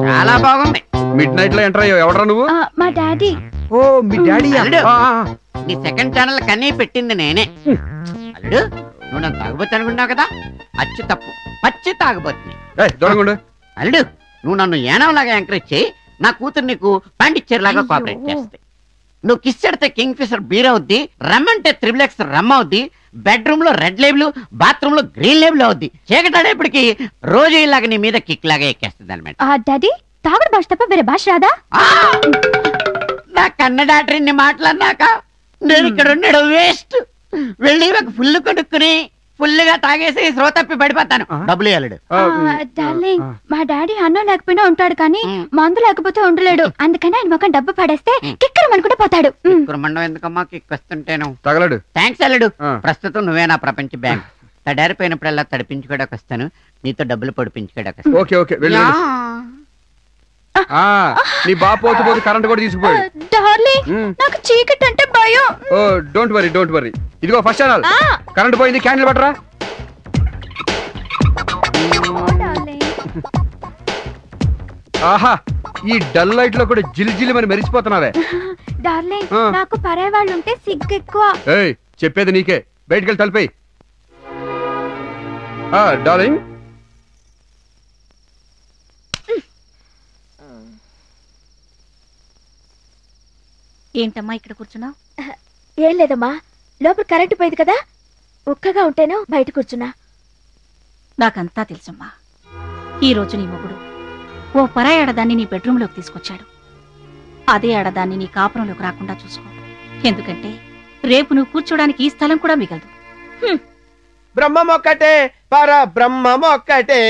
S17: చాలా బాగుంది.
S3: మిడ్ నైట్లో ఎంటర్ అయ్యావు. ఎవడరా నువ్వు?
S16: మా డాడీ.
S3: ఓ మీ డాడీ
S17: నీ సెకండ్ ఛానల్ కన్నీ పెట్టింది నేనే. అల్లుడు నువ్వు నన్ను తాగుబోతు అనుకున్నావు కదా? అచ్చు తప్పు. పచ్చి తాగుబోతుంది
S3: దొరకండు
S17: అల్లుడు నువ్వు నన్ను ఏనంలాగా ఎంకరేజ్ చేయి. నా కూతురు నీకు పాండిచ్చేరి లాగా కోఆపరేట్ చేస్తాయి నువ్వు కిస్ ఎడితే కింగ్ ఫిషర్ బీర్ అవుద్ది. రమ్మంటే త్రిబుల్ ఎక్స్ రమ్ అవుద్ది. బెడ్రూమ్లో రెడ్ లేబుల్ బాత్రూమ్లో గ్రీన్ లేబుల్ అవుద్ది. చీకటాడేపటికి రోజు ఇలాగ నీ మీద కిక్ లాగా ఎక్కేస్తుంది అనమాట
S16: ఆ డాడీ తాగుడు భాష తప్ప వేరే భాష రాదా?
S17: నా కన్న డాక్టర్ ఇన్ని మాట్లాడినాక నేను ఇక్కడ ఉండడం వేస్ట్ వెళ్ళి ఒక ఫుల్ కొనుక్కుని ఫుల్గా తాగేసి శ్రో తప్పి పడిపోతాను. డబ్బులు ఇవ్వలేడు
S16: డార్లింగ్ మా డాడీ అన్నం లేకపోయినా ఉంటాడు కానీ మందు లేకపోతే ఉండలేడు. అందుకని ఆయన మొక్క డబ్బు పడేస్తే కిక్కరం అనుకుంటే పోతాడు.
S17: కురమండం ఎందుకమ్మా? కిక్ వస్తుంటేను.
S3: తగలడు.
S17: థ్యాంక్స్ అల్లుడు. ప్రస్తుతం నువ్వే నా ప్రపంచ బ్యాంక్. తడారిపోయినప్పుడల్లా తడిపించుకోవడానికి వస్తాను నీతో డబ్బులు.
S3: Okay okay. ఆ, నీ బాబు పోతూ పోతూ కరెంట్ కూడా తీసుకుపోయాడు.
S16: డార్లింగ్ నాకు చీకటి అంటే భయం.
S3: ఓ డోంట్ వరీ డోంట్ వరీ. ఇదిగో ఫస్ట్ ఛానల్. కరెంట్ పోయింది క్యాండిల్ పట్టరా. ఆహా ఈ డల్ లైట్లో కూడా జిల్ జిల్ మరి మెరిసిపోతున్నావే.
S16: డార్లింగ్. నాకు పరాయి వాళ్ళు ఉంటే సిగ్గు ఎక్కువ.
S3: ఏయ్ చెప్పేది నీకే. బయటికి వెళ్ళి తలిపేయి డార్లింగ్.
S9: ఏంటమ్మా ఇక్కడ కూర్చున్నావు
S1: ఏం లేదమ్మా. లోపల కరెంటు పోయింది కదా. ఉక్కగా ఉంటేను బయట కూర్చున్నా.
S9: నాకంతా తెలుసమ్మా. ఈ రోజు నీ మొగుడు ఓ పరాయి ఆడదాన్ని నీ బెడ్రూమ్లోకి తీసుకొచ్చాడు. అదే ఆడదాన్ని నీ కాపురంలోకి రాకుండా చూసుకో. ఎందుకంటే రేపు నువ్వు కూర్చోడానికి ఈ స్థలం కూడా మిగలదు.
S2: బ్రహ్మం ఒక్కటే పర బ్రహ్మం ఒక్కటే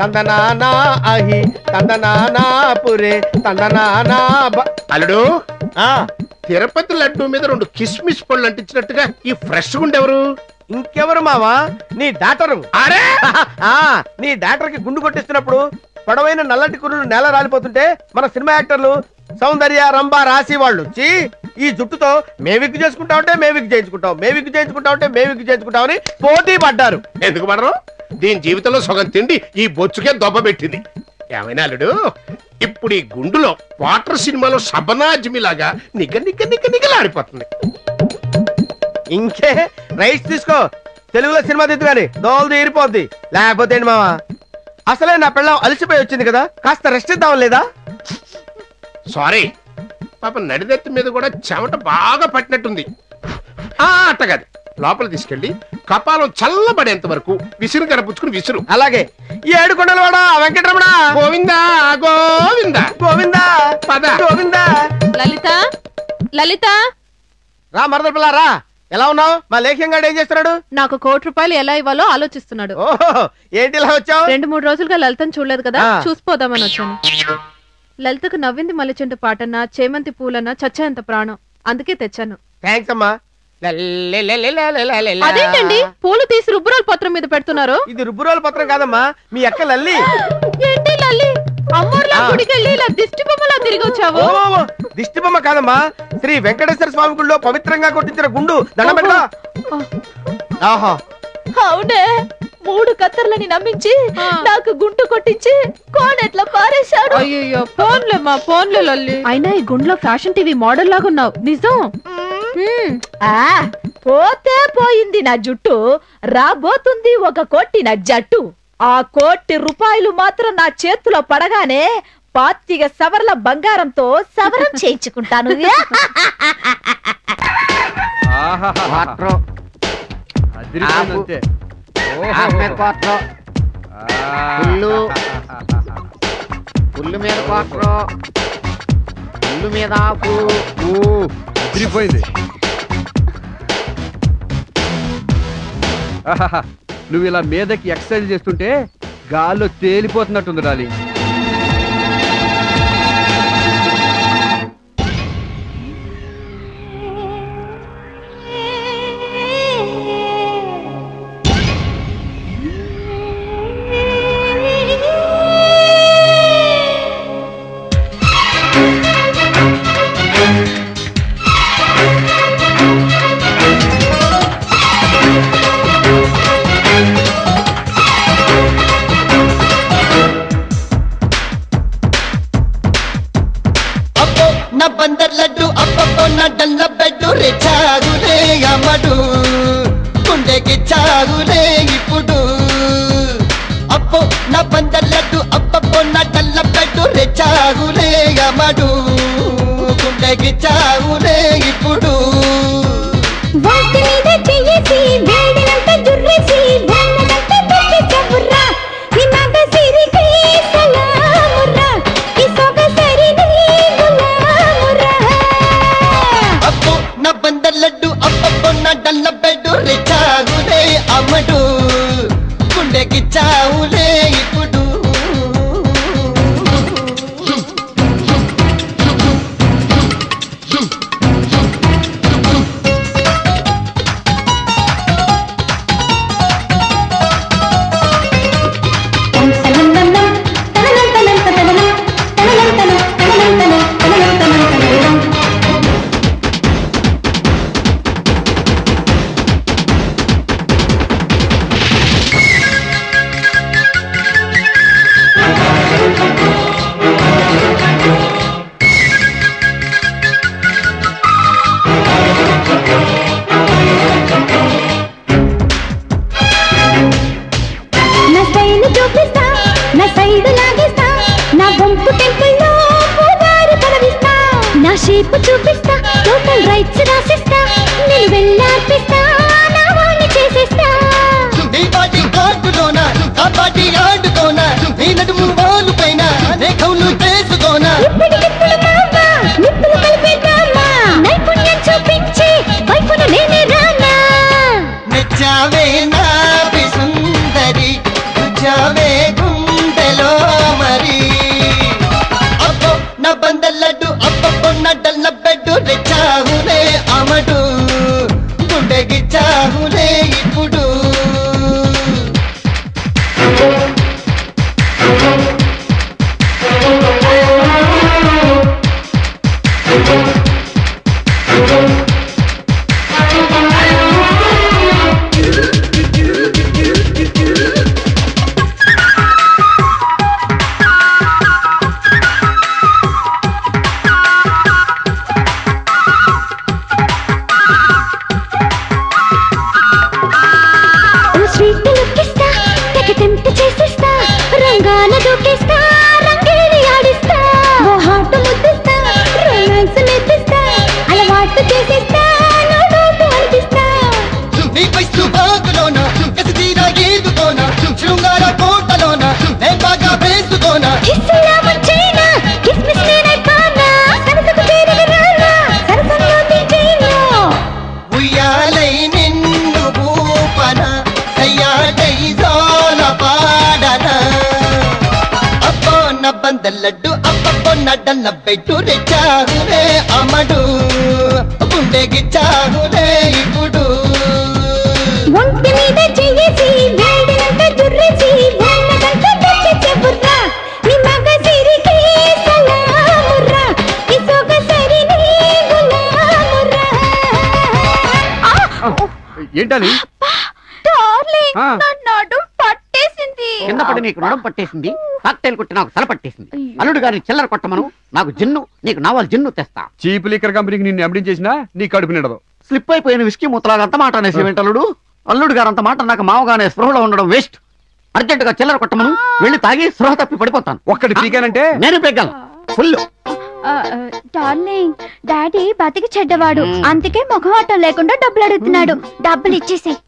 S2: తందనానా అహి తందనానా పురే తందనానా
S6: అల్లుడు తిరుపతి లడ్డు మీద రెండు కిస్మిస్ పళ్ళు అంటించినట్టుగా ఈ ఫ్రెష్ గుండెవరు
S2: ఇంకెవరు మావా? నీ డాక్టరు.
S6: అరే!
S2: ఆ నీ డాక్టర్కి గుండు కొట్టిస్తున్నప్పుడు పొడవైన నల్లటి కుర్రులు నేల రాలిపోతుంటే మన సినిమా యాక్టర్లు సౌందర్య రంభ రాసి వాళ్ళు. వచ్చి ఈ జుట్టుతో మేవిక్ చేసుకుంటా ఉంటే మేవిక్ చేయించుకుంటాం మేవిక్ చేయించుకుంటా ఉంటే మేవిక్ చేయించుకుంటామని పోటీ పడ్డారు.
S6: ఎందుకు పడరు? దీని జీవితంలో సగం తిండి ఈ బొచ్చుకే దొబ్బ పెట్టింది. ఏమైనా అల్లుడు ఇప్పుడు ఈ గుండులో వాటర్ సినిమాలో సబనాజ్మిలాగా నిగ నిగ నిగ నిగలాడిపోతుంది.
S2: ఇంకే రైట్స్ తీసుకో. తెలుగులో సినిమా దిద్దు కానీ దోలు తీరిపోద్ది. లేకపోతే మావా? అసలే నా పిల్లం అలసిపోయి వచ్చింది కదా కాస్త రెస్ట్ ఇద్దాం లేదా?
S6: సారీ పాప నడిదెత్తి మీద కూడా చెమట బాగా పట్టినట్టుంది. ఆ అట్ట కాదు లోపల తీసుకెళ్ళి కపాలం చల్లబడేంత వరకు విసురు కరపుచ్చుకుని విసురు.
S2: అలాగే. ఈ ఏడు కొండల వాడ? వెంకటరమణ?
S6: గోవిందా గోవిందా.
S2: గోవిందా?
S6: పద.
S8: గోవిందా? లలిత? లలిత?
S2: రా మరదల పిల్ల రా ఎలా ఉన్నావు? మా లేఖ్యం గారు ఏం చేస్తున్నాడు?
S8: నాకు కోటి రూపాయలు ఎలా ఇవ్వాలో ఆలోచిస్తున్నాడు.
S2: ఓహో ఏంటి ఇలా వచ్చావు?
S8: రెండు మూడు రోజులుగా లలితను చూడలేదు కదా. చూసిపోదామని వచ్చాను. లలితకు నవ్వింది మల్లెచెండు పాటన్నా చేమంతి పూలన్నా చచ్చేంత ప్రాణం. అందుకే తెచ్చాను.
S2: థ్యాంక్స్ అమ్మా.
S8: అదేంటండి? పూలు తీసి రుబ్బురాల పత్రం మీద పెడుతున్నారు?
S2: ఇది రుబ్బురోల పత్రం కాదమ్మా. మీ అక్క లల్లి.
S8: ఏంటి లల్లి? అమ్మోర్లా గుడికెళ్ళి ఇలా దిష్టి బొమ్మలా తిరిగి వచ్చావు?
S2: దిష్టి బొమ్మ కాదమ్మా. శ్రీ వెంకటేశ్వర స్వామి గుడిలో పవిత్రంగా కొట్టించిన గుండు. దండం ఆహా.
S1: అవునే. మూడు కత్తర్లని నమ్మించి నాకు గుంటు కొట్టించి కోనెట్లా పారేశాడు.
S8: అయ్యో ఫోన్లే మా ఫోన్లే లల్లి. అయినా ఈ గుండ్లో ఫ్యాషన్ టీవీ మోడల్ లాగా ఉన్నావు. నిజం?
S1: హ్మ్. ఆ పోతే పోయింది నా జుట్టు రాబోతుంది ఒక కోటి నా జట్టు. ఆ కోటి రూపాయలు మాత్రం నా చేతిలో పడగానే పాతిక సవర్ల బంగారంతో సవరం చేయించుకుంటాను.
S17: క్వార్టర్ మీద మీద ఆపు.
S3: నువ్వు ఇలా మీదకి ఎక్సర్సైజ్ చేస్తుంటే గాల్లో తేలిపోతున్నట్టుంది
S16: రాలి వెలిగించావులే స్వెచ్ రాసిస్తా నేను
S18: వెళ్ళా గడ్డన్న పెట్టు రెచ్చాగులే అమ్మడు గుండె గిచ్చాగులే ఇప్పుడు.
S16: ఒంటి మీద చెయ్యేసి వేడినంత జుర్రేసి ఉన్నదంత తెచ్చి చెబుతా.
S3: ఏంటది?
S17: నీకు రుణం పట్టేసింది కాక్టైల్ కొట్టి నాకు తల పట్టేసింది. అల్లుడు గారిని చిల్లర కొట్టమను నాకు జిన్ను నీకు నావాలి జిన్ను తెస్తా.
S3: చీప్ లీకర్ కంపెనీకి నిన్ను ఎంబడి చేసినా నీ కడుపు నిడదు.
S17: స్లిప్ అయిపోయిన విస్కీ మూతలాగా అంత మాట అనేసి ఏమిటి అల్లుడు? గారు అంత మాట నాకు మామగానే స్పృహలో ఉండడం వేస్ట్ అర్జెంట్గా చిల్లర కొట్టమను వెళ్ళి తాగి స్పృహ తప్పి పడిపోతాను.
S3: ఒక్కటి పీకానంటే?
S17: నేను పీకాను ఫుల్.
S19: డాడీ బతికి చెడ్డవాడు. అందుకే మొఖమాటం లేకుండా డబ్బులు అడుగుతున్నాడు. డబ్బులు
S3: ఇచ్చేసాయి.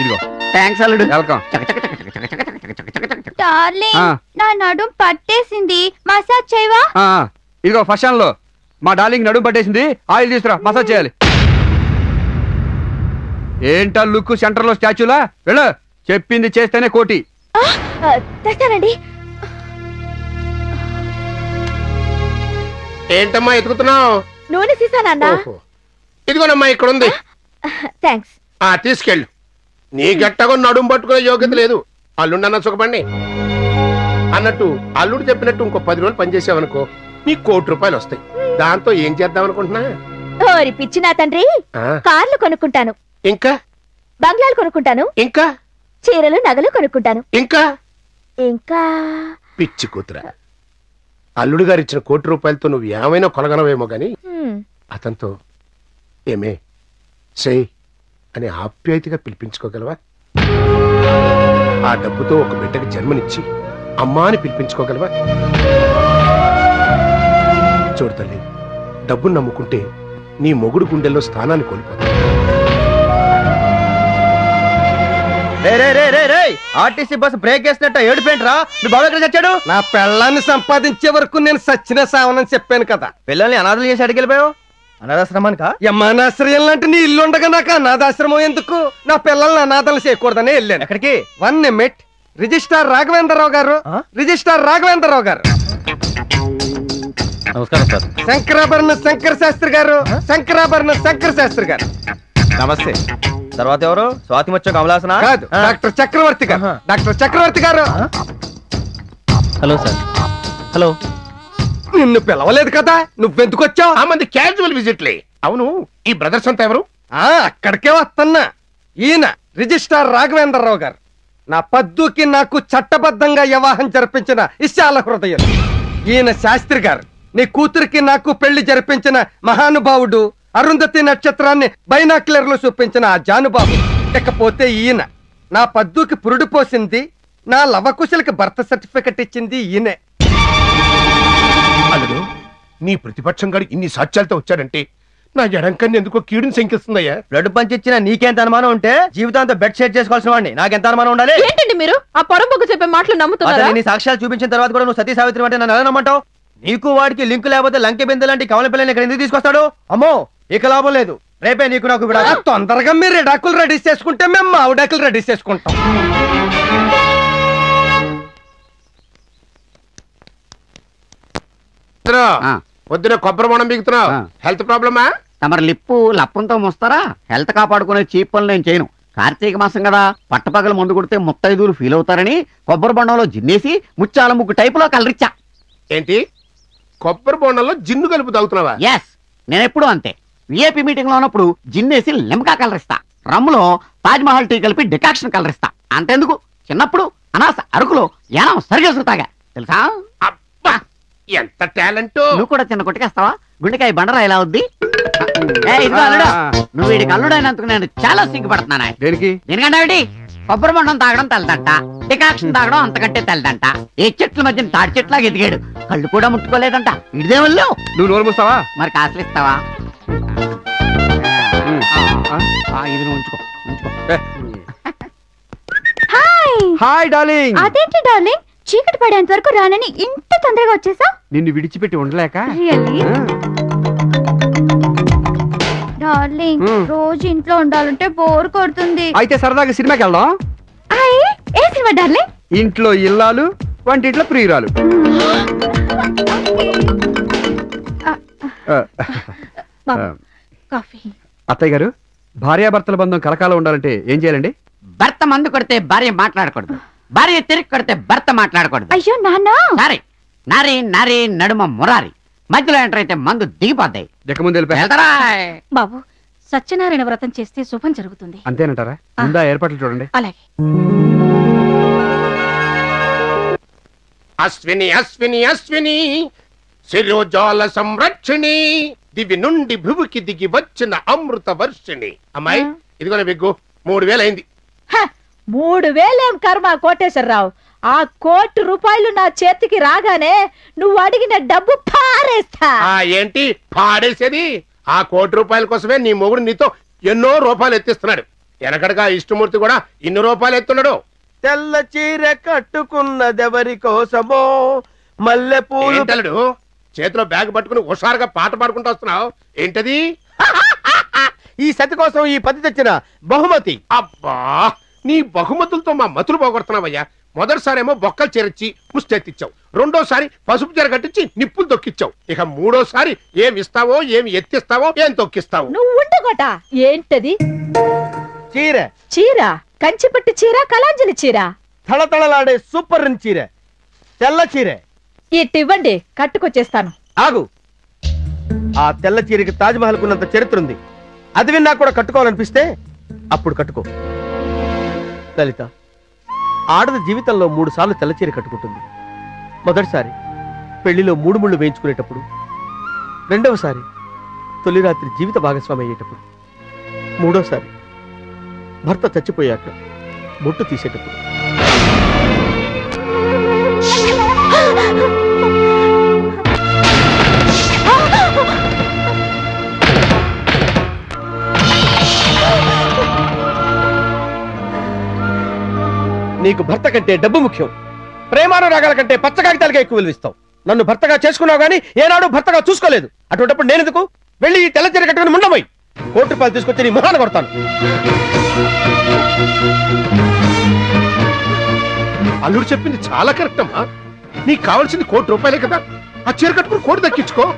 S3: ఇదిగో.
S17: థ్యాంక్స్
S3: వెల్కమ్
S16: నా నడుం పట్టేసింది. మసాజ్ చేయవా?
S3: ఇదిగో ఫస్ట్లో. మా డార్లింగ్ నడుము పట్టేసింది. ఆయిల్ తీసుకురా మసాజ్ చేయాలి. ఏంట లుక్ సెంటర్లో స్టాచ్యూలా చెప్పింది చేస్తేనే కోటి.
S6: ఏంటమ్మా ఎతుకుతున్నావు?
S1: నూనె సీసానన్నా
S6: ఇదిగోనమ్మా ఇక్కడ ఉంది
S1: థ్యాంక్స్
S6: తీసుకెళ్ళు. నీ గట్టగా నడుము పట్టుకునే యోగ్యత లేదు. అల్లుండన్న సుఖపండి. అన్నట్టు అల్లుడు చెప్పినట్టు ఇంకో పది రోజులు పనిచేసావనుకో నీ కోటి రూపాయలు వస్తాయి. దాంతో ఏం చేద్దాం అనుకుంటున్నా?
S1: ఓరి పిచ్చి నా తండ్రి
S6: ఆ,
S1: కార్లు కొనుక్కుంటాను.
S6: ఇంకా?
S1: బంగ్లాలు కొనుక్కుంటాను.
S6: ఇంకా?
S1: చీరలు నగలు కొనుక్కుంటాను.
S6: ఇంకా?
S1: ఇంకా?
S6: పిచ్చి కూతురా. అల్లుడు గారు ఇచ్చిన కోటి రూపాయలతో నువ్వు ఏమైనా కొనగలవేమో గాని అతనితో ఏమే? సై అని ఆప్యాయతగా పిలిపించుకోగలవా? ఆ డబ్బుతో ఒక బిడ్డకి జన్మనిచ్చి అమ్మా అని పిలిపించుకోగలవా? చూడు తల్లి డబ్బును నమ్ముకుంటే నీ మొగుడు గుండెల్లో స్థానాన్ని కోల్పోతావు.
S4: రే రే రే రే రే! ఆర్టీసీ బస్ బ్రేక్ వేసినట్ట ఏడుపేంట్రా మీ బాబు ఎక్కడ చచ్చాడు?
S10: నా పెళ్ళాన్ని సంపాదించే వరకు నేను సచ్చిన సావనని చెప్పాను కదా.
S4: పిల్లల్ని అనాథలు చేసి అడిగి వెళ్ళిపోయావు? అనాథాశ్రమానికా?
S10: యమానాశ్రయం లాంటి నీ ఇల్లు ఉండగా నాకు అనాథాశ్రమం ఎందుకు? నా పిల్లల్ని అనాథలు చేయకూడదని వెళ్ళాను.
S4: ఎక్కడికి?
S10: One minute. రిజిస్టార్ రాఘవేంద్రరావు గారు. రిజిస్టార్ రాఘవేంద్రరావు గారు.
S4: నమస్కారం సార్.
S10: శంకరాభరణ శంకర శాస్త్రి గారు. శంకరాభరణ శంకర శాస్త్రి గారు.
S4: నమస్తే. తర్వాత ఎవరు? స్వాతి మచ్చ కమలాసన?
S10: కాదు డాక్టర్ చక్రవర్తి గారు. డాక్టర్ చక్రవర్తి గారు.
S4: Hello sir. హలో.
S10: నిన్ను పిలవలేదు కదా? నువ్వెందుకు వచ్చావు
S6: ఆ మంది క్యాజువల్ విజిట్లే అవును ఈ బ్రదర్స్ అంతా ఎవరు?
S10: ఆ అక్కడికే వస్తున్నా ఈయన రిజిస్టార్ రాఘవేంద్రరావు గారు. నా పద్దుకి నాకు చట్టబద్ధంగా వివాహం జరిపించిన ఇశాల హృదయం ఈయన శాస్త్రి గారు. నీ కూతురికి నాకు పెళ్ళి జరిపించిన మహానుభావుడు అరుంధతి నక్షత్రాన్ని బైనాక్లర్లో చూపించిన ఆ జానుబాబు. ఇకపోతే ఈయన. నా పద్దుకి పురుడు పోసింది నా లవకుశలకి బర్త్ సర్టిఫికెట్ ఇచ్చింది ఈయనే.
S6: అల్లుడు నీ ప్రతిపక్షం గారు ఇన్ని సాక్ష్యాలతో వచ్చాడంటే నా ఎడంకన్ని ఎందుకో కీడుని శంకిస్తుందయ్యా?
S4: బ్లడ్ పంచి ఇచ్చిన నీకెంత అనుమానం ఉంటే జీవితాంతో బెడ్ షేర్ చేసుకోవాల్సిన వాడిని. నాకెంత అనుమానం ఉండాలి?
S8: ఏంటండి మీరు? ఆ పొరంబొగ్గు చెప్పే మాటలు నమ్ముతున్నారా?
S4: నీ సాక్ష్యాలు చూపించిన తర్వాత కూడా నువ్వు సతీ సావిత్రి అంటే నన్ను ఎలా నమ్మంటావు? నీకు వాడికి లింక్ లేకపోతే లంకె బిందె లాంటి కమల పిల్లని ఇక్కడ ఎందుకు తీసుకొస్తాడు? అమ్మో ఇక లాభం లేదు. రేపే నీకు నాకు విడాకులు.
S10: తొందరగా మీరు ఎడాకులు రెడీ చేసుకుంటే మేము మావిడాకులు రెడీ చేసుకుంటాం.
S6: పొద్దున కొబ్బరి బొండం బిగుతున్నావు హెల్త్ ప్రాబ్లమా?
S17: తమరి లిప్పు లప్పంతో మోస్తారా? హెల్త్ కాపాడుకునే చీప్ పనులు నేను చేయను. కార్తీక మాసం కదా పట్టపగలు మందు కొడితే ముత్తైదువులు ఫీల్ అవుతారని కొబ్బరి బొండంలో జిన్నేసి ముచ్చాల ముగ్గు టైపులో కలరిచ్చా.
S6: ఏంటి? కొబ్బరి బొండంలో జిన్ను కలుపు తాగుతున్నావా?
S17: ఎస్ నేను ఎప్పుడు అంతే విఐపి మీటింగ్లో ఉన్నప్పుడు జిన్నేసి లిమ్కా కలరిస్తా. రమ్ములో తాజ్ మహల్ టీ కలిపి డికాక్షన్ కలరిస్తా. అంతెందుకు? చిన్నప్పుడు అనాస అరకులో యానం సరిగేసుకుతాగా తెలుసా?
S6: ఎంత టాలెంట్.
S17: నువ్వు కూడా చిన్న కొట్టుకేస్తావా? గుండెకాయ బండరా ఎలా అవుద్ది ఇదిగో అల్లుడు నువ్వు వీడికి అల్లుడైనందుకు నేను చాలా సిగ్గుపడుతున్నాను.
S3: దేనికి?
S17: దీనికంటే కొబ్బరి బొండం తాగడం తెలదంట డికాక్షన్ తాగడం అంతకంటే తెలదంట. ఏ చెట్ల మధ్య తాడి చెట్లాగా ఎదిగాడు? కళ్ళు కూడా ముట్టుకోలేదంట. ఇదే వల్లు.
S3: నువ్వు నోరు మూస్తావా?
S17: మరి కాసులు ఇస్తావా ఆ, ఇది నువ్వు ఉంచుకో ఉంచుకో.
S16: హాయ్
S3: హాయ్ డార్లింగ్
S16: అదేంటి డార్లింగ్ చీకటి పడేంత వరకు రానని ఇంత తొందరగా వచ్చేసా?
S3: నిన్ను విడిచిపెట్టి ఉండలేక?
S16: Darling
S3: Hmm.
S16: రోజు ఇంట్లో ఉండాలంటే బోర్ కొడుతుంది.
S3: అయితే సరదాగా సినిమాకి వెళ్దాం.
S16: ఏ సినిమా డార్లింగ్
S3: ఇంట్లో ఇల్లాలు వంటింట్లో ప్రియురాలు. అత్తయ్య గారు భార్యాభర్తల బంధం కలకాలం ఉండాలంటే ఏం చేయాలండి?
S17: భర్త మందు కొడితే భార్య మాట్లాడకూడదు. భార్య తిరిగి కొడితే భర్త మాట్లాడకూడదు.
S16: అయ్యో నాన్న!
S17: సారీ. నారి నారి నడుమ మురారి. మధ్యలో ఎంటర్ అయితే మందు దిగిపోతాయి వెళ్తారా?
S9: బాబు సత్యనారాయణ వ్రతం చేస్తే శుభం జరుగుతుంది.
S3: అంతేనంటారా? ముందా ఏర్పాట్లు చూడండి.
S9: అలాగే.
S6: అశ్విని అశ్విని అశ్విని శిరోజాల సంరక్షిణి దివి నుండి భువికి దిగి వచ్చిన అమృత వర్షిణి అమ్మాయి ఇదిగోనే బిగ్గు మూడు వేలైంది.
S1: మూడు వేలేం కర్మ కోటేశ్వరరావు? ఆ కోటి రూపాయలు నా చేతికి రాగానే నువ్వు అడిగిన డబ్బు పారేస్తా.
S6: ఆ ఏంటి? పాడేసేది ఆ కోటి రూపాయల కోసమే నీ మొగుడు నీతో ఎన్నో రూపాయలు ఎత్తిస్తున్నాడు. వెనకడగా ఇష్టమూర్తి కూడా ఇన్ని రూపాయలు ఎత్తున్నాడు.
S2: తెల్ల చీర కట్టుకున్నదెవరి కోసమో? మల్లె పూలు
S6: ఏంటలుడు చేతిలో బ్యాగ్ పట్టుకుని హుషారుగా పాట పాడుకుంటూ వస్తున్నావు. ఏంటది?
S2: ఈ సతి కోసం ఈ పతి తెచ్చిన బహుమతి.
S6: అబ్బా! నీ బహుమతులతో మా మతులు పోగొడుతున్నావయ్యా. మొదటిసారేమో బొక్కలు చేరచ్చి ముష్టెత్తిచ్చావు రెండోసారి పసుపు చీర కట్టించి నిప్పులు తొక్కిచ్చావు. ఇక మూడోసారి ఏం ఇస్తావో ఏం ఎత్తిస్తావో ఏం తొక్కిస్తావు?
S1: నువ్వు ఏంటది?
S2: చీర.
S1: చీర? కంచిపట్టు చీర కలాంజలి చీర?
S2: తళతళలాడే సూపర్ రిన్ చీర. తెల్ల చీర.
S1: ఇట్టివ్వండి కట్టుకొచ్చేస్తాను.
S2: ఆగు. ఆ తెల్ల చీరకి తాజ్మహల్ కున్నంత చరిత్ర ఉంది. అది విన్నా కూడా కట్టుకోవాలనిపిస్తే అప్పుడు కట్టుకో. లలిత ఆడది జీవితంలో మూడు సార్లు తెల్లచీర కట్టుకుంటుంది. మొదటిసారి పెళ్ళిలో మూడు ముళ్ళు వేయించుకునేటప్పుడు రెండవసారి తొలి రాత్రి జీవిత భాగస్వామి అయ్యేటప్పుడు మూడోసారి భర్త చచ్చిపోయాక బొట్టు తీసేటప్పుడు. నీకు భర్త కంటే డబ్బు ముఖ్యం. ప్రేమానురాగాల కంటే పచ్చ కాగితాలకే ఎక్కువ విలువిస్తావు నన్ను భర్తగా చేసుకున్నావు గానీ ఏనాడు భర్తగా చూసుకోలేదు. అటువంటిప్పుడు నేనెందుకు? వెళ్ళి ఈ తెల్ల చీర కట్టుకుని ముండమై కోటి రూపాయలు తీసుకొచ్చి నీ మొహాన కొడతాను.
S6: అల్లుడు చెప్పింది చాలా కరెక్ట్ అమ్మా. నీకు కావాల్సింది కోటి రూపాయలే కదా. ఆ చీర కట్టుకుని కోటి దక్కించుకో.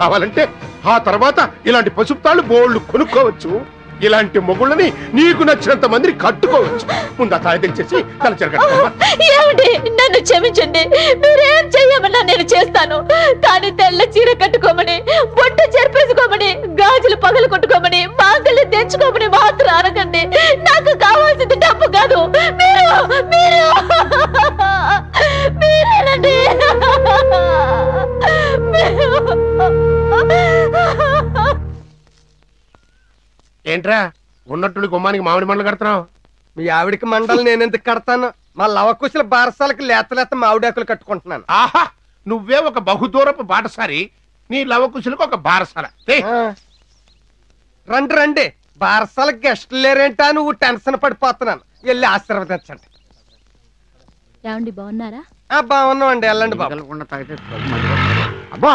S6: కావాలంటే ఆ తర్వాత ఇలాంటి పసుపు తాళ్ళు బోళ్ళు కొనుక్కోవచ్చు. ఇలాంటి మొగుళ్ళని నీకు నచ్చినంత మందిని కట్టుకోవచ్చు. ముందు ఆ తాళి తెచ్చేసి తల చీర కట్టుకోమ్మా
S1: ఏమిటి నన్ను క్షమించండి. మీరేం చెయ్యమన్నా నేను చేస్తాను. కానీ తెల్ల చీర కట్టుకోమని బొట్టు చెరిపేసుకోమని గాజులు పగలు కొట్టుకోమని మాంగళ్యం తెచ్చుకోమని మాత్రం అనకండి నాకు కావాల్సింది డబ్బు కాదు. మీరు మీరు. మీరేనండి.
S6: ఏంట్రా? ఉన్నట్టుండి గుమ్మానికి మామిడి మండలు కడుతున్నావు?
S10: మీ ఆవిడికి మండలు నేనెందుకు కడతాను? మా లవకుశల బారసాలకి లేత లేత మామిడాకులు కట్టుకుంటున్నాను.
S6: ఆహా! నువ్వే ఒక బహుదూరపు బాటసారి నీ లవకుశులకు ఒక బారసాల. ఏయ్,
S10: రండి రండి. బారసాల గెస్ట్లు లేరేంటా? నువ్వు టెన్షన్ పడిపోతున్నాను. వెళ్ళి ఆశీర్వదించండి
S1: ఏమండి బాగున్నారా?
S10: ఆ బాగున్నాం అండి వెళ్ళండి బాబు.
S17: అబ్బా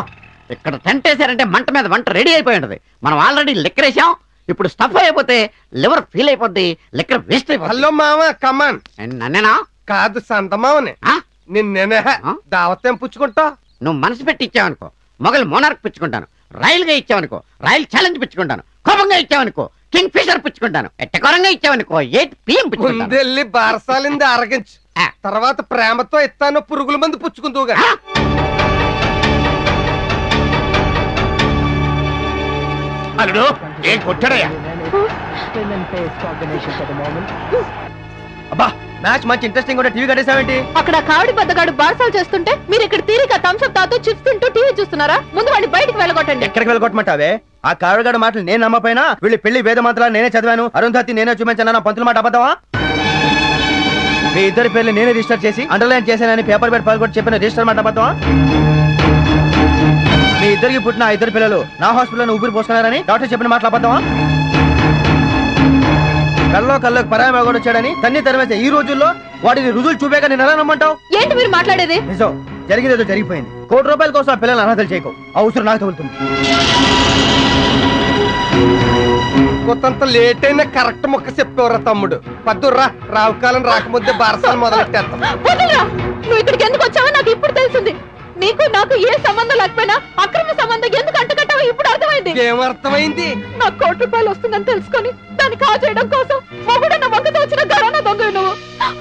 S17: ఇక్కడ టెంట్ వేసారంటే మంట మీద వంట రెడీ అయిపోయి ఉంటది. మనం ఆల్రెడీ లిక్కర్ వేసాం ఇప్పుడు స్టఫ్ అయిపోతే లివర్ ఫీల్ అయిపోద్ది లిక్కర్ వేస్ట్ అయిపోద్ది.
S10: హలో మామ కమాన్
S17: నన్నేనా?
S10: కాదు సంతమావని నిన్నేనే దావత్ పుచ్చుకుంటా
S17: నువ్వు మనసు పెట్టి ఇచ్చావనుకో మొగలు మోనార్క్ పుచ్చుకుంటాను. రైలుగా ఇచ్చావనుకో రైలు ఛాలెంజ్ పుచ్చుకుంటాను. కోపంగా ఇచ్చావనుకో కింగ్ ఫిషర్ పుచ్చుకుంటాను ఎట్టకొరంగా ఇచ్చావనుకో ఎయిట్ పిఎం
S10: ముందెళ్ళి బారసాలింది అరగించు తర్వాత ప్రేమతో ఇస్తాను పురుగుల మంది పుచ్చుకుందువుగా.
S6: అల్లుడు ఏం కొట్టాడయ్యా?
S4: అబ్బా మ్యాచ్ మంచి ఇంట్రెస్టింగ్ ఉంటే టీవీ కట్టేసావేంటి
S8: అక్కడ కావిడి బద్దగాడు బారసాలు చేస్తుంటే మీరు ఇక్కడ తీరిక థమ్స్అప్ తాతో చిప్స్ తింటూ టీవీ చూస్తున్నారా? ముందు వాడిని బయటికి వెళ్ళగొట్టండి.
S4: ఎక్కడికి వెళ్ళగొట్టమంటావే? ఆ కావిడగాడు మాటలు నేను నమ్మపోయినా? వీళ్ళు పెళ్ళి వేద మంత్రాలు నేనే చదివాను. అరుంధతి నేనే చూపించాను నా పంతుల మాట అబద్ధమా? మీ ఇద్దరి పేర్లు నేనే రిజిస్టర్ చేసి అండర్లైన్ చేశానని పేపర్ పెట్టి పలుకొట్టి చెప్పిన రిజిస్టర్ మాట అబద్ధమా? మీ ఇద్దరికి పుట్టిన ఇద్దరు పిల్లలు నా హాస్పిటల్లో ఊపిరి పోసుకున్నారని డాక్టర్ చెప్పిన మాటలు అబద్ధమా? కల్లో కల్లోకి పరాయి మగోడు వచ్చాడని తన్ని తరిమేసే ఈ రోజుల్లో వాటిని రుజువులు చూపాక నేను ఎలా నమ్మంటావు?
S8: ఏంటి మీరు మాట్లాడేది?
S4: నిజం. జరిగింది ఏదో జరిగిపోయింది. కోటి రూపాయల కోసం ఆ పిల్లల్ని అనాథలు చేయకు. అవసరం నాకు తగులుతుంది.
S10: కొంత లేట్ అయినా కరెక్ట్ మొక్క చెప్పేవరా తమ్ముడు. పద్దుర్రా రావుకాలం రాకముందే బారసాలు మొదలెట్టేస్తాం.
S8: నువ్వు ఇక్కడికి ఎందుకు వచ్చావో నాకు ఇప్పుడు తెలిసింది. నీకు నాకు ఏ సంబంధం లేకపోయినా అక్రమ సంబంధం ఎందుకు అంటకట్టావో ఇప్పుడు అర్థమైంది.
S10: ఏమర్థమైంది
S8: నాకు కోటి రూపాయలు వస్తుందని తెలుసుకొని దాన్ని కాజేయడం కోసం మొగుడన్న వంకతో వచ్చిన గరాన దొంగ నువ్వు.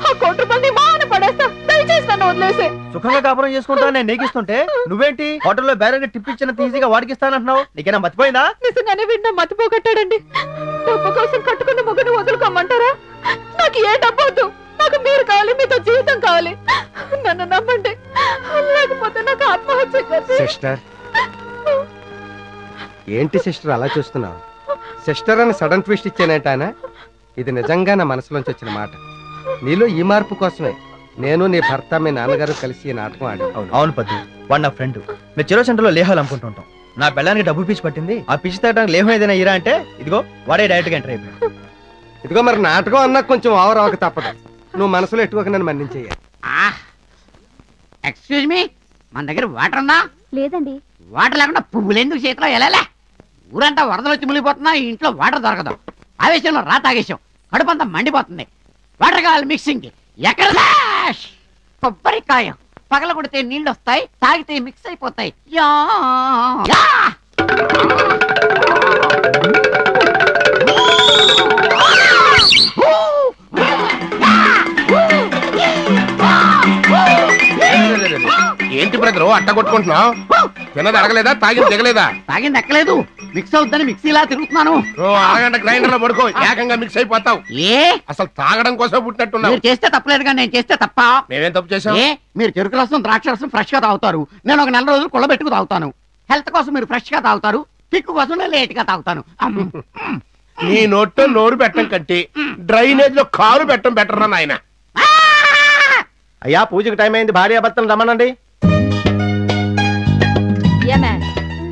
S8: ఆ కోటి రూపాయలు నీ మాన పడేస్తా దయచేసి నన్ను వదిలేసే.
S4: సుఖంగా కాపురం చేసుకుంటా నేను నీకిస్తుంటే? నువ్వేంటి? హోటల్లో బేరగా టిప్ ఇచ్చిన ఈజీగా వాడికి ఇస్తానంటున్నావు నీకేనా మర్చిపోయిందా
S8: నిజంగానే వీడిన మతిపోగొట్టాడండి. డబ్బు కోసం కట్టుకున్న మొగుని వదులుకోమంటారా? నాకు ఏ డబ్బు వద్దు. నాకు మీరు కావాలి మీతో జీవితం కావాలి. నన్ను నమ్మండి. లేకపోతే నాకు ఆత్మహత్య.
S10: సిస్టర్. ఏంటి సిస్టర్ అలా చూస్తున్నావు? సిస్టర్ అని సడన్ ట్విస్ట్ ఇచ్చానంట ఆయన. ఇది నిజంగా నా మనసులోంచి వచ్చిన మాట. నీలో ఈ మార్పు కోసమే నేను నీ భర్త మీ నాన్నగారు కలిసి ఈ నాటకం ఆడాం.
S4: అవును. పద్దు. వాడు నా ఫ్రెండ్. మేము చెరో సెంటర్లో లేహాలు అమ్ముకుంటుంటాం నా బెల్లానికి డబ్బు పిచ్చి పట్టింది. ఆ పిచ్చి తగ్గడానికి లేహం ఏదైనా ఇరా అంటే ఇదిగో వాడే డైరెక్ట్గా ఎంటర్ అయిపోయాడు.
S10: ఇదిగో మరి నాటకం అన్నా కొంచెం ఓవర్ అవ్వక తప్పదు. నువ్వు మనసులో ఎట్టుకోక నన్ను మన్నించేయ
S17: ఎక్స్క్యూజ్ మీ మన దగ్గర వాటర్ ఉందా?
S16: లేదండి.
S17: వాటర్ లేకుండా పువ్వులు ఎందుకు చేతిలో వెళ్ళాలే ఊరంతా వరదలు వచ్చి మునిగిపోతున్నా ఈ ఇంట్లో వాటర్ దొరకదు. ఆవేశంలో రా తాగేసాం కడుపంతా మండిపోతుంది. వాటర్ కావాలి మిక్సింగ్ ఎక్కడ? కొబ్బరికాయ పగల కొడితే నీళ్ళు వస్తాయి తాగితే మిక్స్ అయిపోతాయి. యా!
S6: ఏంటి బ్రదర్ అట్ట కొట్టుకుంటున్నావు? తిన్నది అడగలేదా తాగింది దిగలేదా?
S17: తాగింది ఎక్కలేదు. మిక్స్ అవుతుందని మిక్సీలా తిరుగుతున్నాను.
S6: ఓ అరగంట గ్రైండర్లో పడుకో ఏకంగా మిక్స్ అయిపోతావు.
S17: ఏ?
S6: అసలు తాగడం కోసం పుట్టినట్టున్నావు.
S17: మీరు చేస్తే తప్పలేదు కానీ నేను చేస్తే తప్ప.
S6: మేమేం తప్పు చేసాం
S17: ఏ? మీరు చెరుకు రసం ద్రాక్ష రసం ఫ్రెష్గా తాగుతారు. నేను ఒక నెల రోజులు కుళ్ళబెట్టుకు తాగుతాను. హెల్త్ కోసం మీరు ఫ్రెష్గా తాగుతారు. కిక్కు కోసం నేను లేట్గా తాగుతాను.
S6: నీ నోట్లో నోరు పెట్టం కట్టి డ్రైనేజ్లో కారు పెట్టం బెటర్ రా నాయన
S4: అయ్యా పూజకి టైం అయింది. భార్య భర్తలు రమ్మనండి.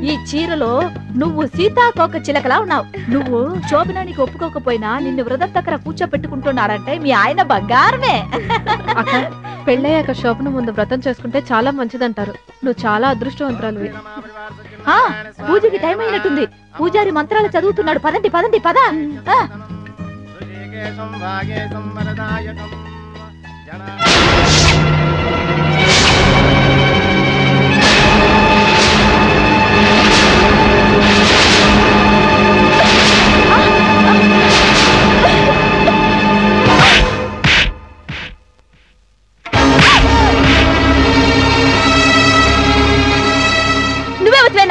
S1: ఈ చీరలో నువ్వు సీతాకోక చిలకలా ఉన్నావు. నువ్వు శోభనానికి ఒప్పుకోకపోయినా నిన్ను వ్రతం దగ్గర కూర్చోపెట్టుకుంటున్నాడంటే మీ ఆయన బంగారమే.
S8: పెళ్ళయ్యాక శోభన ముందు వ్రతం చేసుకుంటే చాలా మంచిదంటారు. నువ్వు చాలా అదృష్టవంతురాలువి.
S1: ఆ, పూజకి టైం అయినట్టుంది. పూజారి మంత్రాలు చదువుతున్నాడు. పదండి పదండి పద.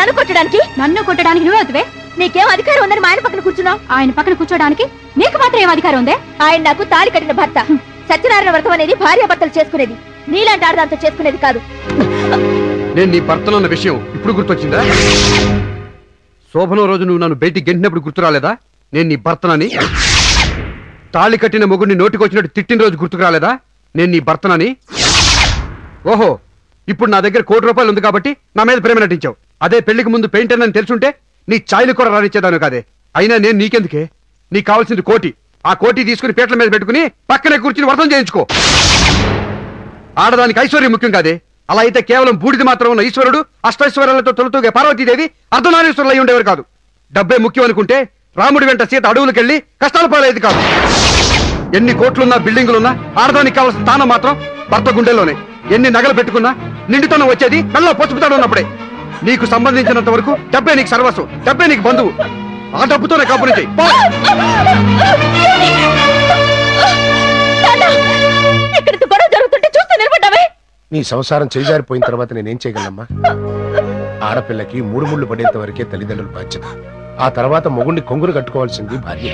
S1: నన్ను కొట్టడానికి?
S16: నన్ను కొట్టడానికి నువ్వే అవుతువే?
S1: నీకేం అధికారం ఉందని మా ఆయన పక్కన కూర్చున్నావు?
S16: ఆయన పక్కన కూర్చోడానికి నీకు మాత్రం ఏం అధికారం ఉందే?
S1: ఆయన నాకు తాళి కట్టిన భర్త. సత్యనారాయణ వ్రతం అనేది భార్య భర్తలు చేసుకునేది. నీలాంటి ఆడదాంతో చేసుకునేది కాదు.
S3: నేను నీ భర్తలో ఉన్న విషయం ఇప్పుడు గుర్తొచ్చిందా? శోభనం రోజు నువ్వు నన్ను బయటికి గెంటినప్పుడు గుర్తు రాలేదా నేను నీ భర్తనని? తాళి కట్టిన మొగుడిని నోటికి వచ్చినట్టు తిట్టిన రోజు గుర్తుకు రాలేదా నేను నీ భర్తనని? ఓహో ఇప్పుడు నా దగ్గర కోటి రూపాయలు ఉంది కాబట్టి నా మీద ప్రేమ నటించావు. అదే పెళ్ళికి ముందు పెయింటర్ అని తెలుసుంటే నీ ఛాయలు కూడా రానిచ్చేదాను కాదే. అయినా నేను నీకెందుకే? నీకు కావాల్సింది కోటి. ఆ కోటి తీసుకుని పేట్ల మీద పెట్టుకుని పక్కనే కూర్చుని వ్రతం చేయించుకో. ఆడదానికి ఐశ్వర్యం ముఖ్యం కాదే. అలా అయితే కేవలం బూడిద మాత్రం ఉన్న ఈశ్వరుడు అష్టైశ్వర్యాలతో తొలుతూగే పార్వతీదేవి అర్ధనారీశ్వరులు అయి ఉండేవారు కాదు. డబ్బే ముఖ్యం అనుకుంటే రాముడి వెంట సీత అడవులకెళ్ళి కష్టాలు పాలయ్యేది కాదు. ఎన్ని కోట్లున్నా బిల్డింగులున్నా ఆడదానికి కావాల్సిన స్థానం మాత్రం భర్త గుండెల్లోనే. ఎన్ని నగలు పెట్టుకున్నా నిండుతనం వచ్చేది మెల్ల పసుపుతాడు ఉన్నప్పుడే. నీకు సంబంధించినంత వరకు డబ్బే నీకు సర్వస్వం డబ్బే నీకు బంధువు. ఆ డబ్బుతోనే
S1: చూస్తూ నిలబడ్డావే.
S6: నీ సంసారం చేజారిపోయిన తర్వాత నేనేం చేయగలమ్మా ఆడపిల్లకి మూడు ముళ్ళు పడేంత వరకే తల్లిదండ్రుల బాధ్యత. ఆ తర్వాత మొగుడిని కొంగురు కట్టుకోవాల్సింది భార్య.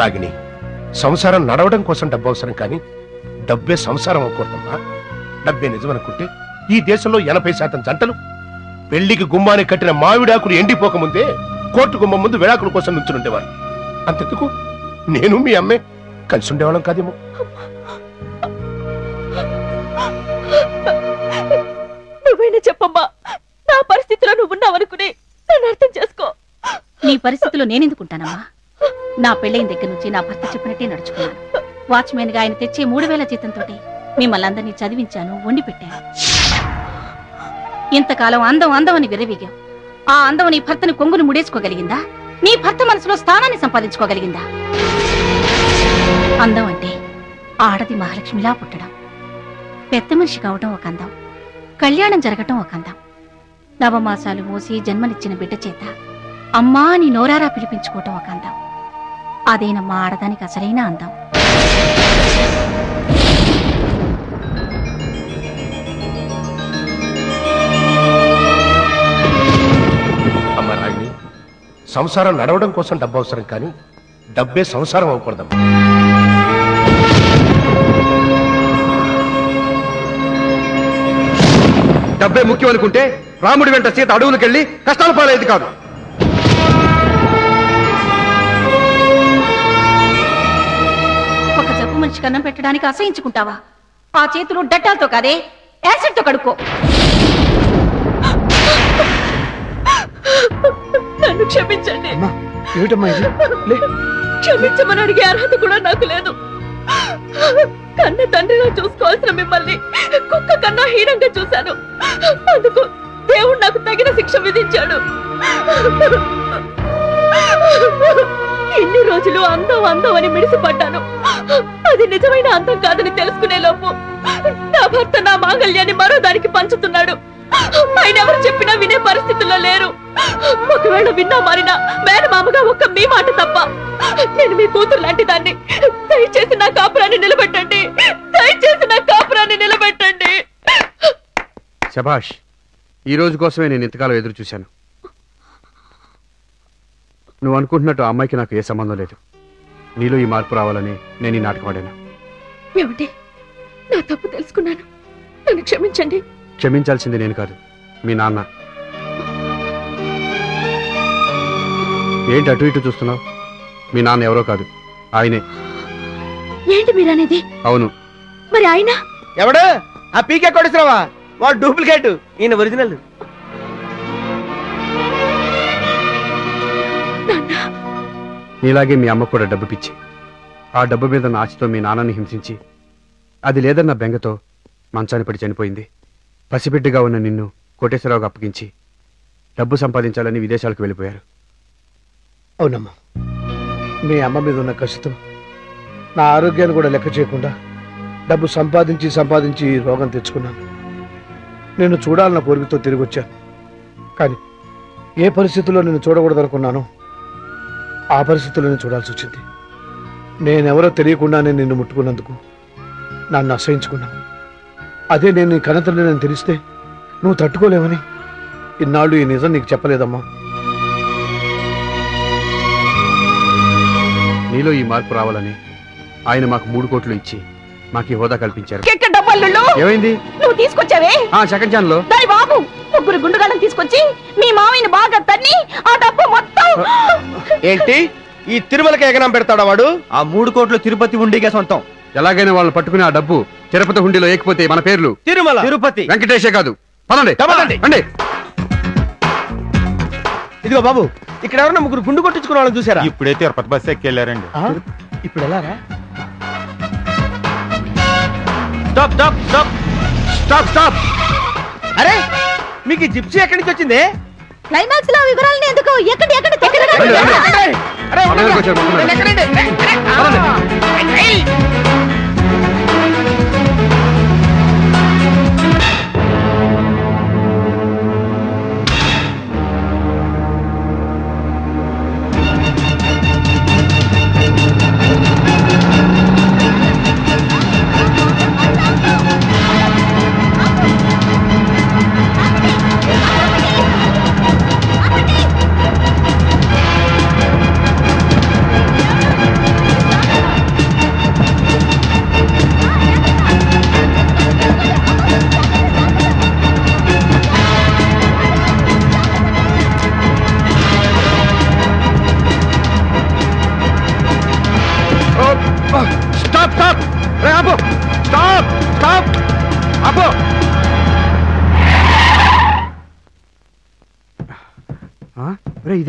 S6: రాగిణి సంసారం నడవడం కోసం డబ్బు అవసరం కానీ డబ్బే సంసారం అవ్వకూడదమ్మా. డబ్బే నిజమనుకుంటే ఈ దేశంలో ఎనభై శాతం జంటలు. పెళ్ళికి గుమ్మానికి కట్టిన మామిడాకులు ఎండిపోకముందే కోర్టు గుమ్మం ముందు విడాకుల కోసం నుంచుండేవారు అంతెందుకు? నేను మీ అమ్మే కలిసి ఉండేవాళ్ళం కాదేమో.
S1: నువ్వైనా చెప్పమ్మా నా పరిస్థితిలో నువ్వు ఉన్నావనుకుని నన్ను అర్థం చేసుకో.
S9: నీ పరిస్థితిలో నేనెందుకుంటానమ్మా? నా పెళ్ళైన దగ్గర నుంచి నా భర్త చెప్పినట్టే నడుచుకున్నాను. వాచ్మెన్గా ఆయన తెచ్చే మూడు వేల జీతంతో మిమ్మల్ని అందరినీ చదివించాను వండి పెట్టాను ఇంతకాలం అందం అందమని అని ఆ అందం నీ భర్తని కొంగును ముడేసుకోగలిగిందా? నీ భర్త మనసులో స్థానాన్ని సంపాదించుకోగలిగిందా? అందం అంటే ఆడది మహాలక్ష్మిలా పుట్టడం. పెద్ద మనిషి కావటం ఒక అందం. కళ్యాణం జరగటం ఒక అందం. నవమాసాలు మోసి జన్మనిచ్చిన బిడ్డ చేత అమ్మా అని నోరారా పిలిపించుకోవటం ఒక అందం. అదేనమ్మా ఆడదానికి అసలైన అందం.
S6: సంసారం నడవడం కోసం డబ్బు అవసరం కానీ డబ్బే సంసారం అవ్వకూడదు
S3: డబ్బే ముఖ్యం అనుకుంటే రాముడి వెంట సీత అడవులకెళ్ళి కష్టాలు పాలేదు కాదు.
S9: ఒక జబ్బు మనిషి కన్నం పెట్టడానికి అసహించుకుంటావా? ఆ చేతులు డట్టాలతో కాదే యాసిడ్తో కడుక్కో.
S1: నన్ను క్షమించండి.
S3: ఏమిటమ్మా ఇది? లే.
S1: క్షమించమని అడిగే అర్హత కూడా నాకు లేదు. కన్న తండ్రిలో చూసుకోవాల్సిన మిమ్మల్ని కుక్క కన్నా హీనంగా చూశాను. అందుకు దేవుడు నాకు తగిన శిక్ష విధించాడు. ఇన్ని రోజులు అందం అందం అని మిడిసిపడ్డాను. అది నిజమైన అందం కాదని తెలుసుకునే లోపు నా భర్త నా మాంగళ్యాన్ని మరో దానికి పంచుతున్నాడు. ఆయన ఎవరు చెప్పినా వినే పరిస్థితుల్లో లేరు. ఒకవేళ విన్నా మారినా మేనమామగా ఒక్క మీ మాట తప్ప. నేను మీ కూతురు లాంటి దాన్ని దయచేసి నా కాపురాన్ని నిలబెట్టండి. దయచేసి నా కాపురాన్ని నిలబెట్టండి.
S3: శభాష్ ఈ రోజు కోసమే నేను ఇంతకాలం ఎదురు చూశాను. నువ్వు అనుకుంటున్నట్టు ఆ అమ్మాయికి నాకు ఏ సంబంధం లేదు. నీలో ఈ మార్పు రావాలని నేను ఈ నాటకం ఆడాను.
S1: నా తప్పు తెలుసుకున్నాను. నన్ను క్షమించండి.
S3: క్షమించాల్సింది నేను కాదు మీ నాన్న. ఏంటి అటు ఇటు చూస్తున్నావు? మీ నాన్న ఎవరో కాదు ఆయనే.
S1: ఏంటి మీరనేది
S3: అవును.
S1: మరి ఆయన?
S2: ఎవడు? ఆ పీకే కొడుతున్నావా వాడు డూప్లికేట్ ఈయన ఒరిజినల్.
S3: నీలాగే మీ అమ్మ కూడా డబ్బు పిచ్చి. ఆ డబ్బు మీద ఆశతో మీ నాన్నని హింసించి అది లేదన్న బెంగతో మంచాన్ని పడి చనిపోయింది. పసిబిడ్డగా ఉన్న నిన్ను కోటేశ్వరరావుకు అప్పగించి డబ్బు సంపాదించాలని విదేశాలకు వెళ్ళిపోయారు.
S20: అవునమ్మా. మీ అమ్మ మీద ఉన్న కసితో నా ఆరోగ్యాన్ని కూడా లెక్క చేయకుండా డబ్బు సంపాదించి సంపాదించి రోగం తెచ్చుకున్నాను. నేను చూడాలన్న కోరికతో తిరిగి వచ్చాను. కానీ ఏ పరిస్థితుల్లో నేను చూడకూడదనుకున్నానో ఆ పరిస్థితులను చూడాల్సి వచ్చింది. నేనెవరో తెలియకుండానే నిన్ను ముట్టుకున్నందుకు నన్ను అసహించుకున్నాను. అదే నేను నీ కనతల్లి నేను తెలిస్తే నువ్వు తట్టుకోలేవని. ఇన్నాళ్ళు ఈ నిజం నీకు చెప్పలేదమ్మా.
S3: నీలో ఈ మార్పు రావాలని ఆయన మాకు మూడు కోట్లు ఇచ్చి మాకు ఈ హోదా కల్పించారు.
S1: ఎక్కడ డబ్బల్లుళ్ళు
S3: ఏమైంది?
S1: నువ్వు తీసుకొచ్చావే?
S3: ఆ సెకండ్ ఛానల్లో
S1: దాని బాబు ముగ్గురు గుండుగాళ్ళని తీసుకొచ్చి మీ మామయ్యని బాగా తన్ని ఆ డబ్బు మొత్తం.
S2: ఏంటి? ఈ తిరుమలకి ఎగనం పెడతాడా వాడు?
S4: ఆ మూడు కోట్లు తిరుపతి ఉండిగా సొంతం.
S3: ఎలాగైనా వాళ్ళని పట్టుకుని ఆ డబ్బు తిరుపతి హుండీలో ఏకపోతే మన పేర్లు
S2: తిరుమల
S4: తిరుపతి
S3: వెంకటేశే కాదు పదండి
S2: పదండి.
S3: అండి
S2: ఇదిగో బాబు ఇక్కడ ఎవరన్నా ముగ్గురు గుండు కొట్టించుకున్న వాళ్ళని చూసారా
S21: ఇప్పుడే తిరుపతి బస్సు ఎక్కెళ్ళారండి?
S2: ఇప్పుడు ఎలారా stop stop stop stop stop అరే మీకు జిప్సీ ఎక్కడి నుంచి వచ్చింది
S8: క్లైమాక్స్లో వివరాలని ఎందుకు ఎక్కడ ఎక్కడ.
S2: అరే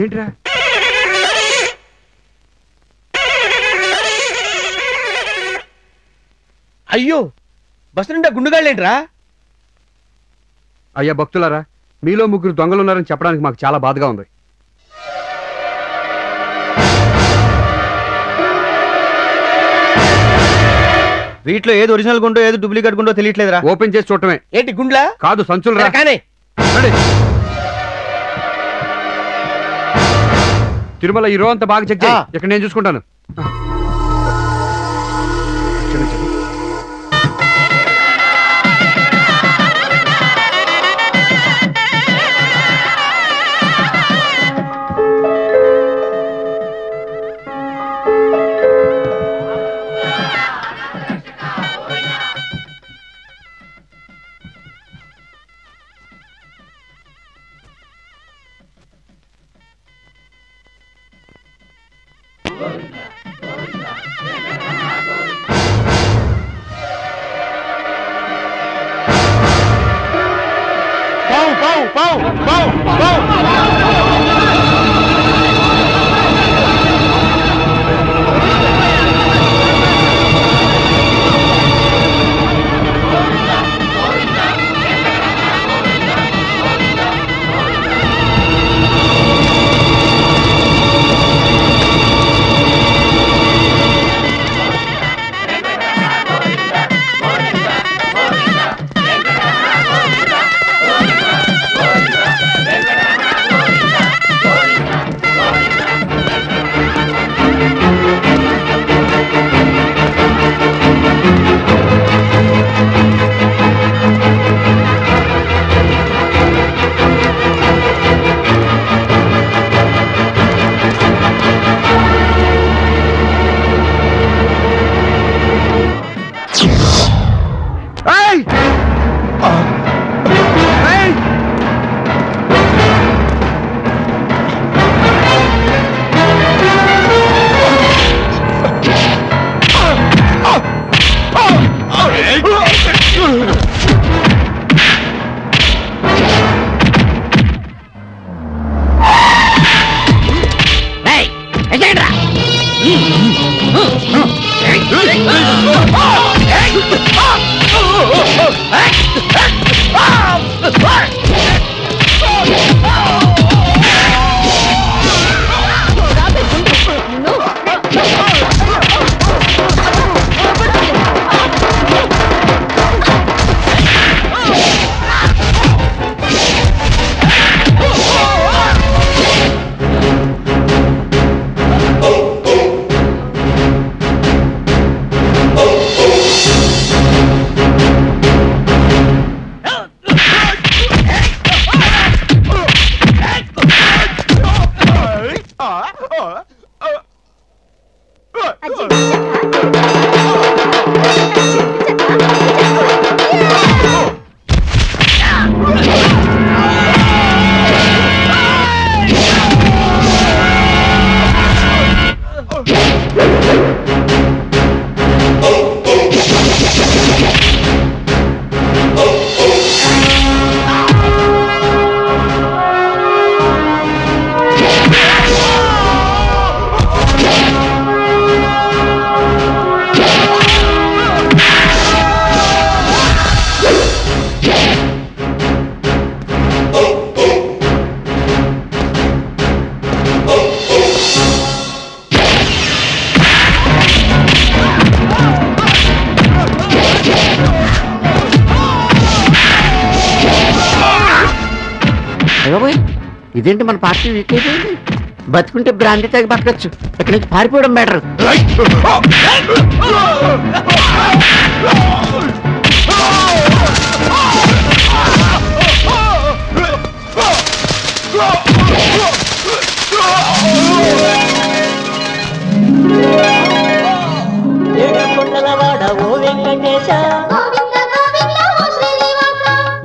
S3: రే ఇదేంటిరా
S2: అయ్యో బస్సు నిండా గుండుగాళ్ళేంట్రా?
S3: అయ్యా భక్తులారా మీలో ముగ్గురు దొంగలు ఉన్నారని చెప్పడానికి మాకు చాలా బాధగా ఉంది.
S4: వీటిలో ఏది ఒరిజినల్ గుండో ఏది డూప్లికేట్ గుండో తెలియట్లేదురా.
S3: ఓపెన్ చేసి చూడటమే.
S2: ఏంటి గుండ్లా?
S3: కాదు సంచులు రా
S2: కానీ.
S3: తిరుమల ఈ రో అంతా బాగా చెక్ చేయి. ఇక్కడ నేను చూసుకుంటాను.
S2: Pão, pão, pão, pão, pão!
S17: ఇదేంటి మన పార్టీ వీక్ అయిపోయింది బతుకుంటే బ్రాంతి తాగి బతకచ్చు. ఇక్కడి నుంచి పారిపోవడం బెటర్.
S7: కొండలవాడ ఓ వెంకటేశ.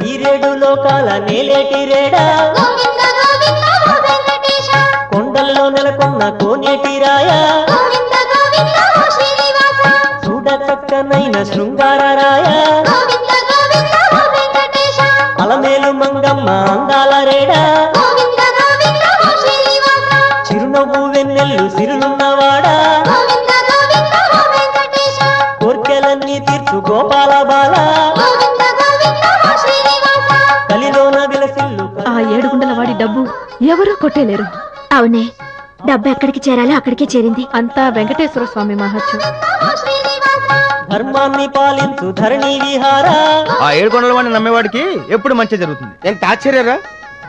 S7: ఈ రేడు లోకాల నేలేటి రేడా. నెలకొన్న కోనేటి రాయా చూడ చక్కనైన శృంగార రాయా అలమేలు మంగమ్మ అందాల రేడా. చిరునవ్వు వెన్నెల్లు సిరులున్నవాడా కోర్కెలన్నీ తీర్చు గోపాల బాల. కలిలోన విలసిల్లు
S8: ఆ ఏడుగుండల వాడి డబ్బు ఎవరూ కొట్టేలేరు.
S16: అవునే. డబ్బు ఎక్కడికి చేరాలో అక్కడికే చేరింది.
S8: అంతా వెంకటేశ్వర స్వామి మహత్యం.
S7: ధర్మాన్ని పాలించు ధరణి విహార.
S4: ఆ ఏడు కొండల వాడిని నమ్మేవాడికి ఎప్పుడు మంచి జరుగుతుంది?
S2: ఎంత ఆశ్చర్యరా?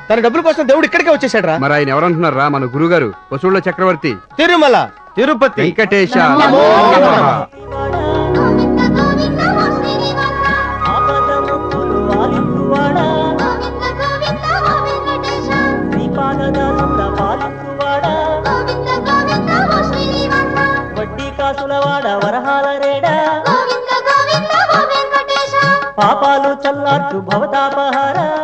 S2: తన డబ్బుల కోసం దేవుడు ఇక్కడికే వచ్చేసాడు రా
S3: మరి ఆయన ఎవరంటున్నారా? మన గురుగారు వసూళ్ళ చక్రవర్తి.
S2: తిరుమల తిరుపతి.
S3: వెంకటేశ
S7: పాపాలు చల్లార్చు భవతాపహారా.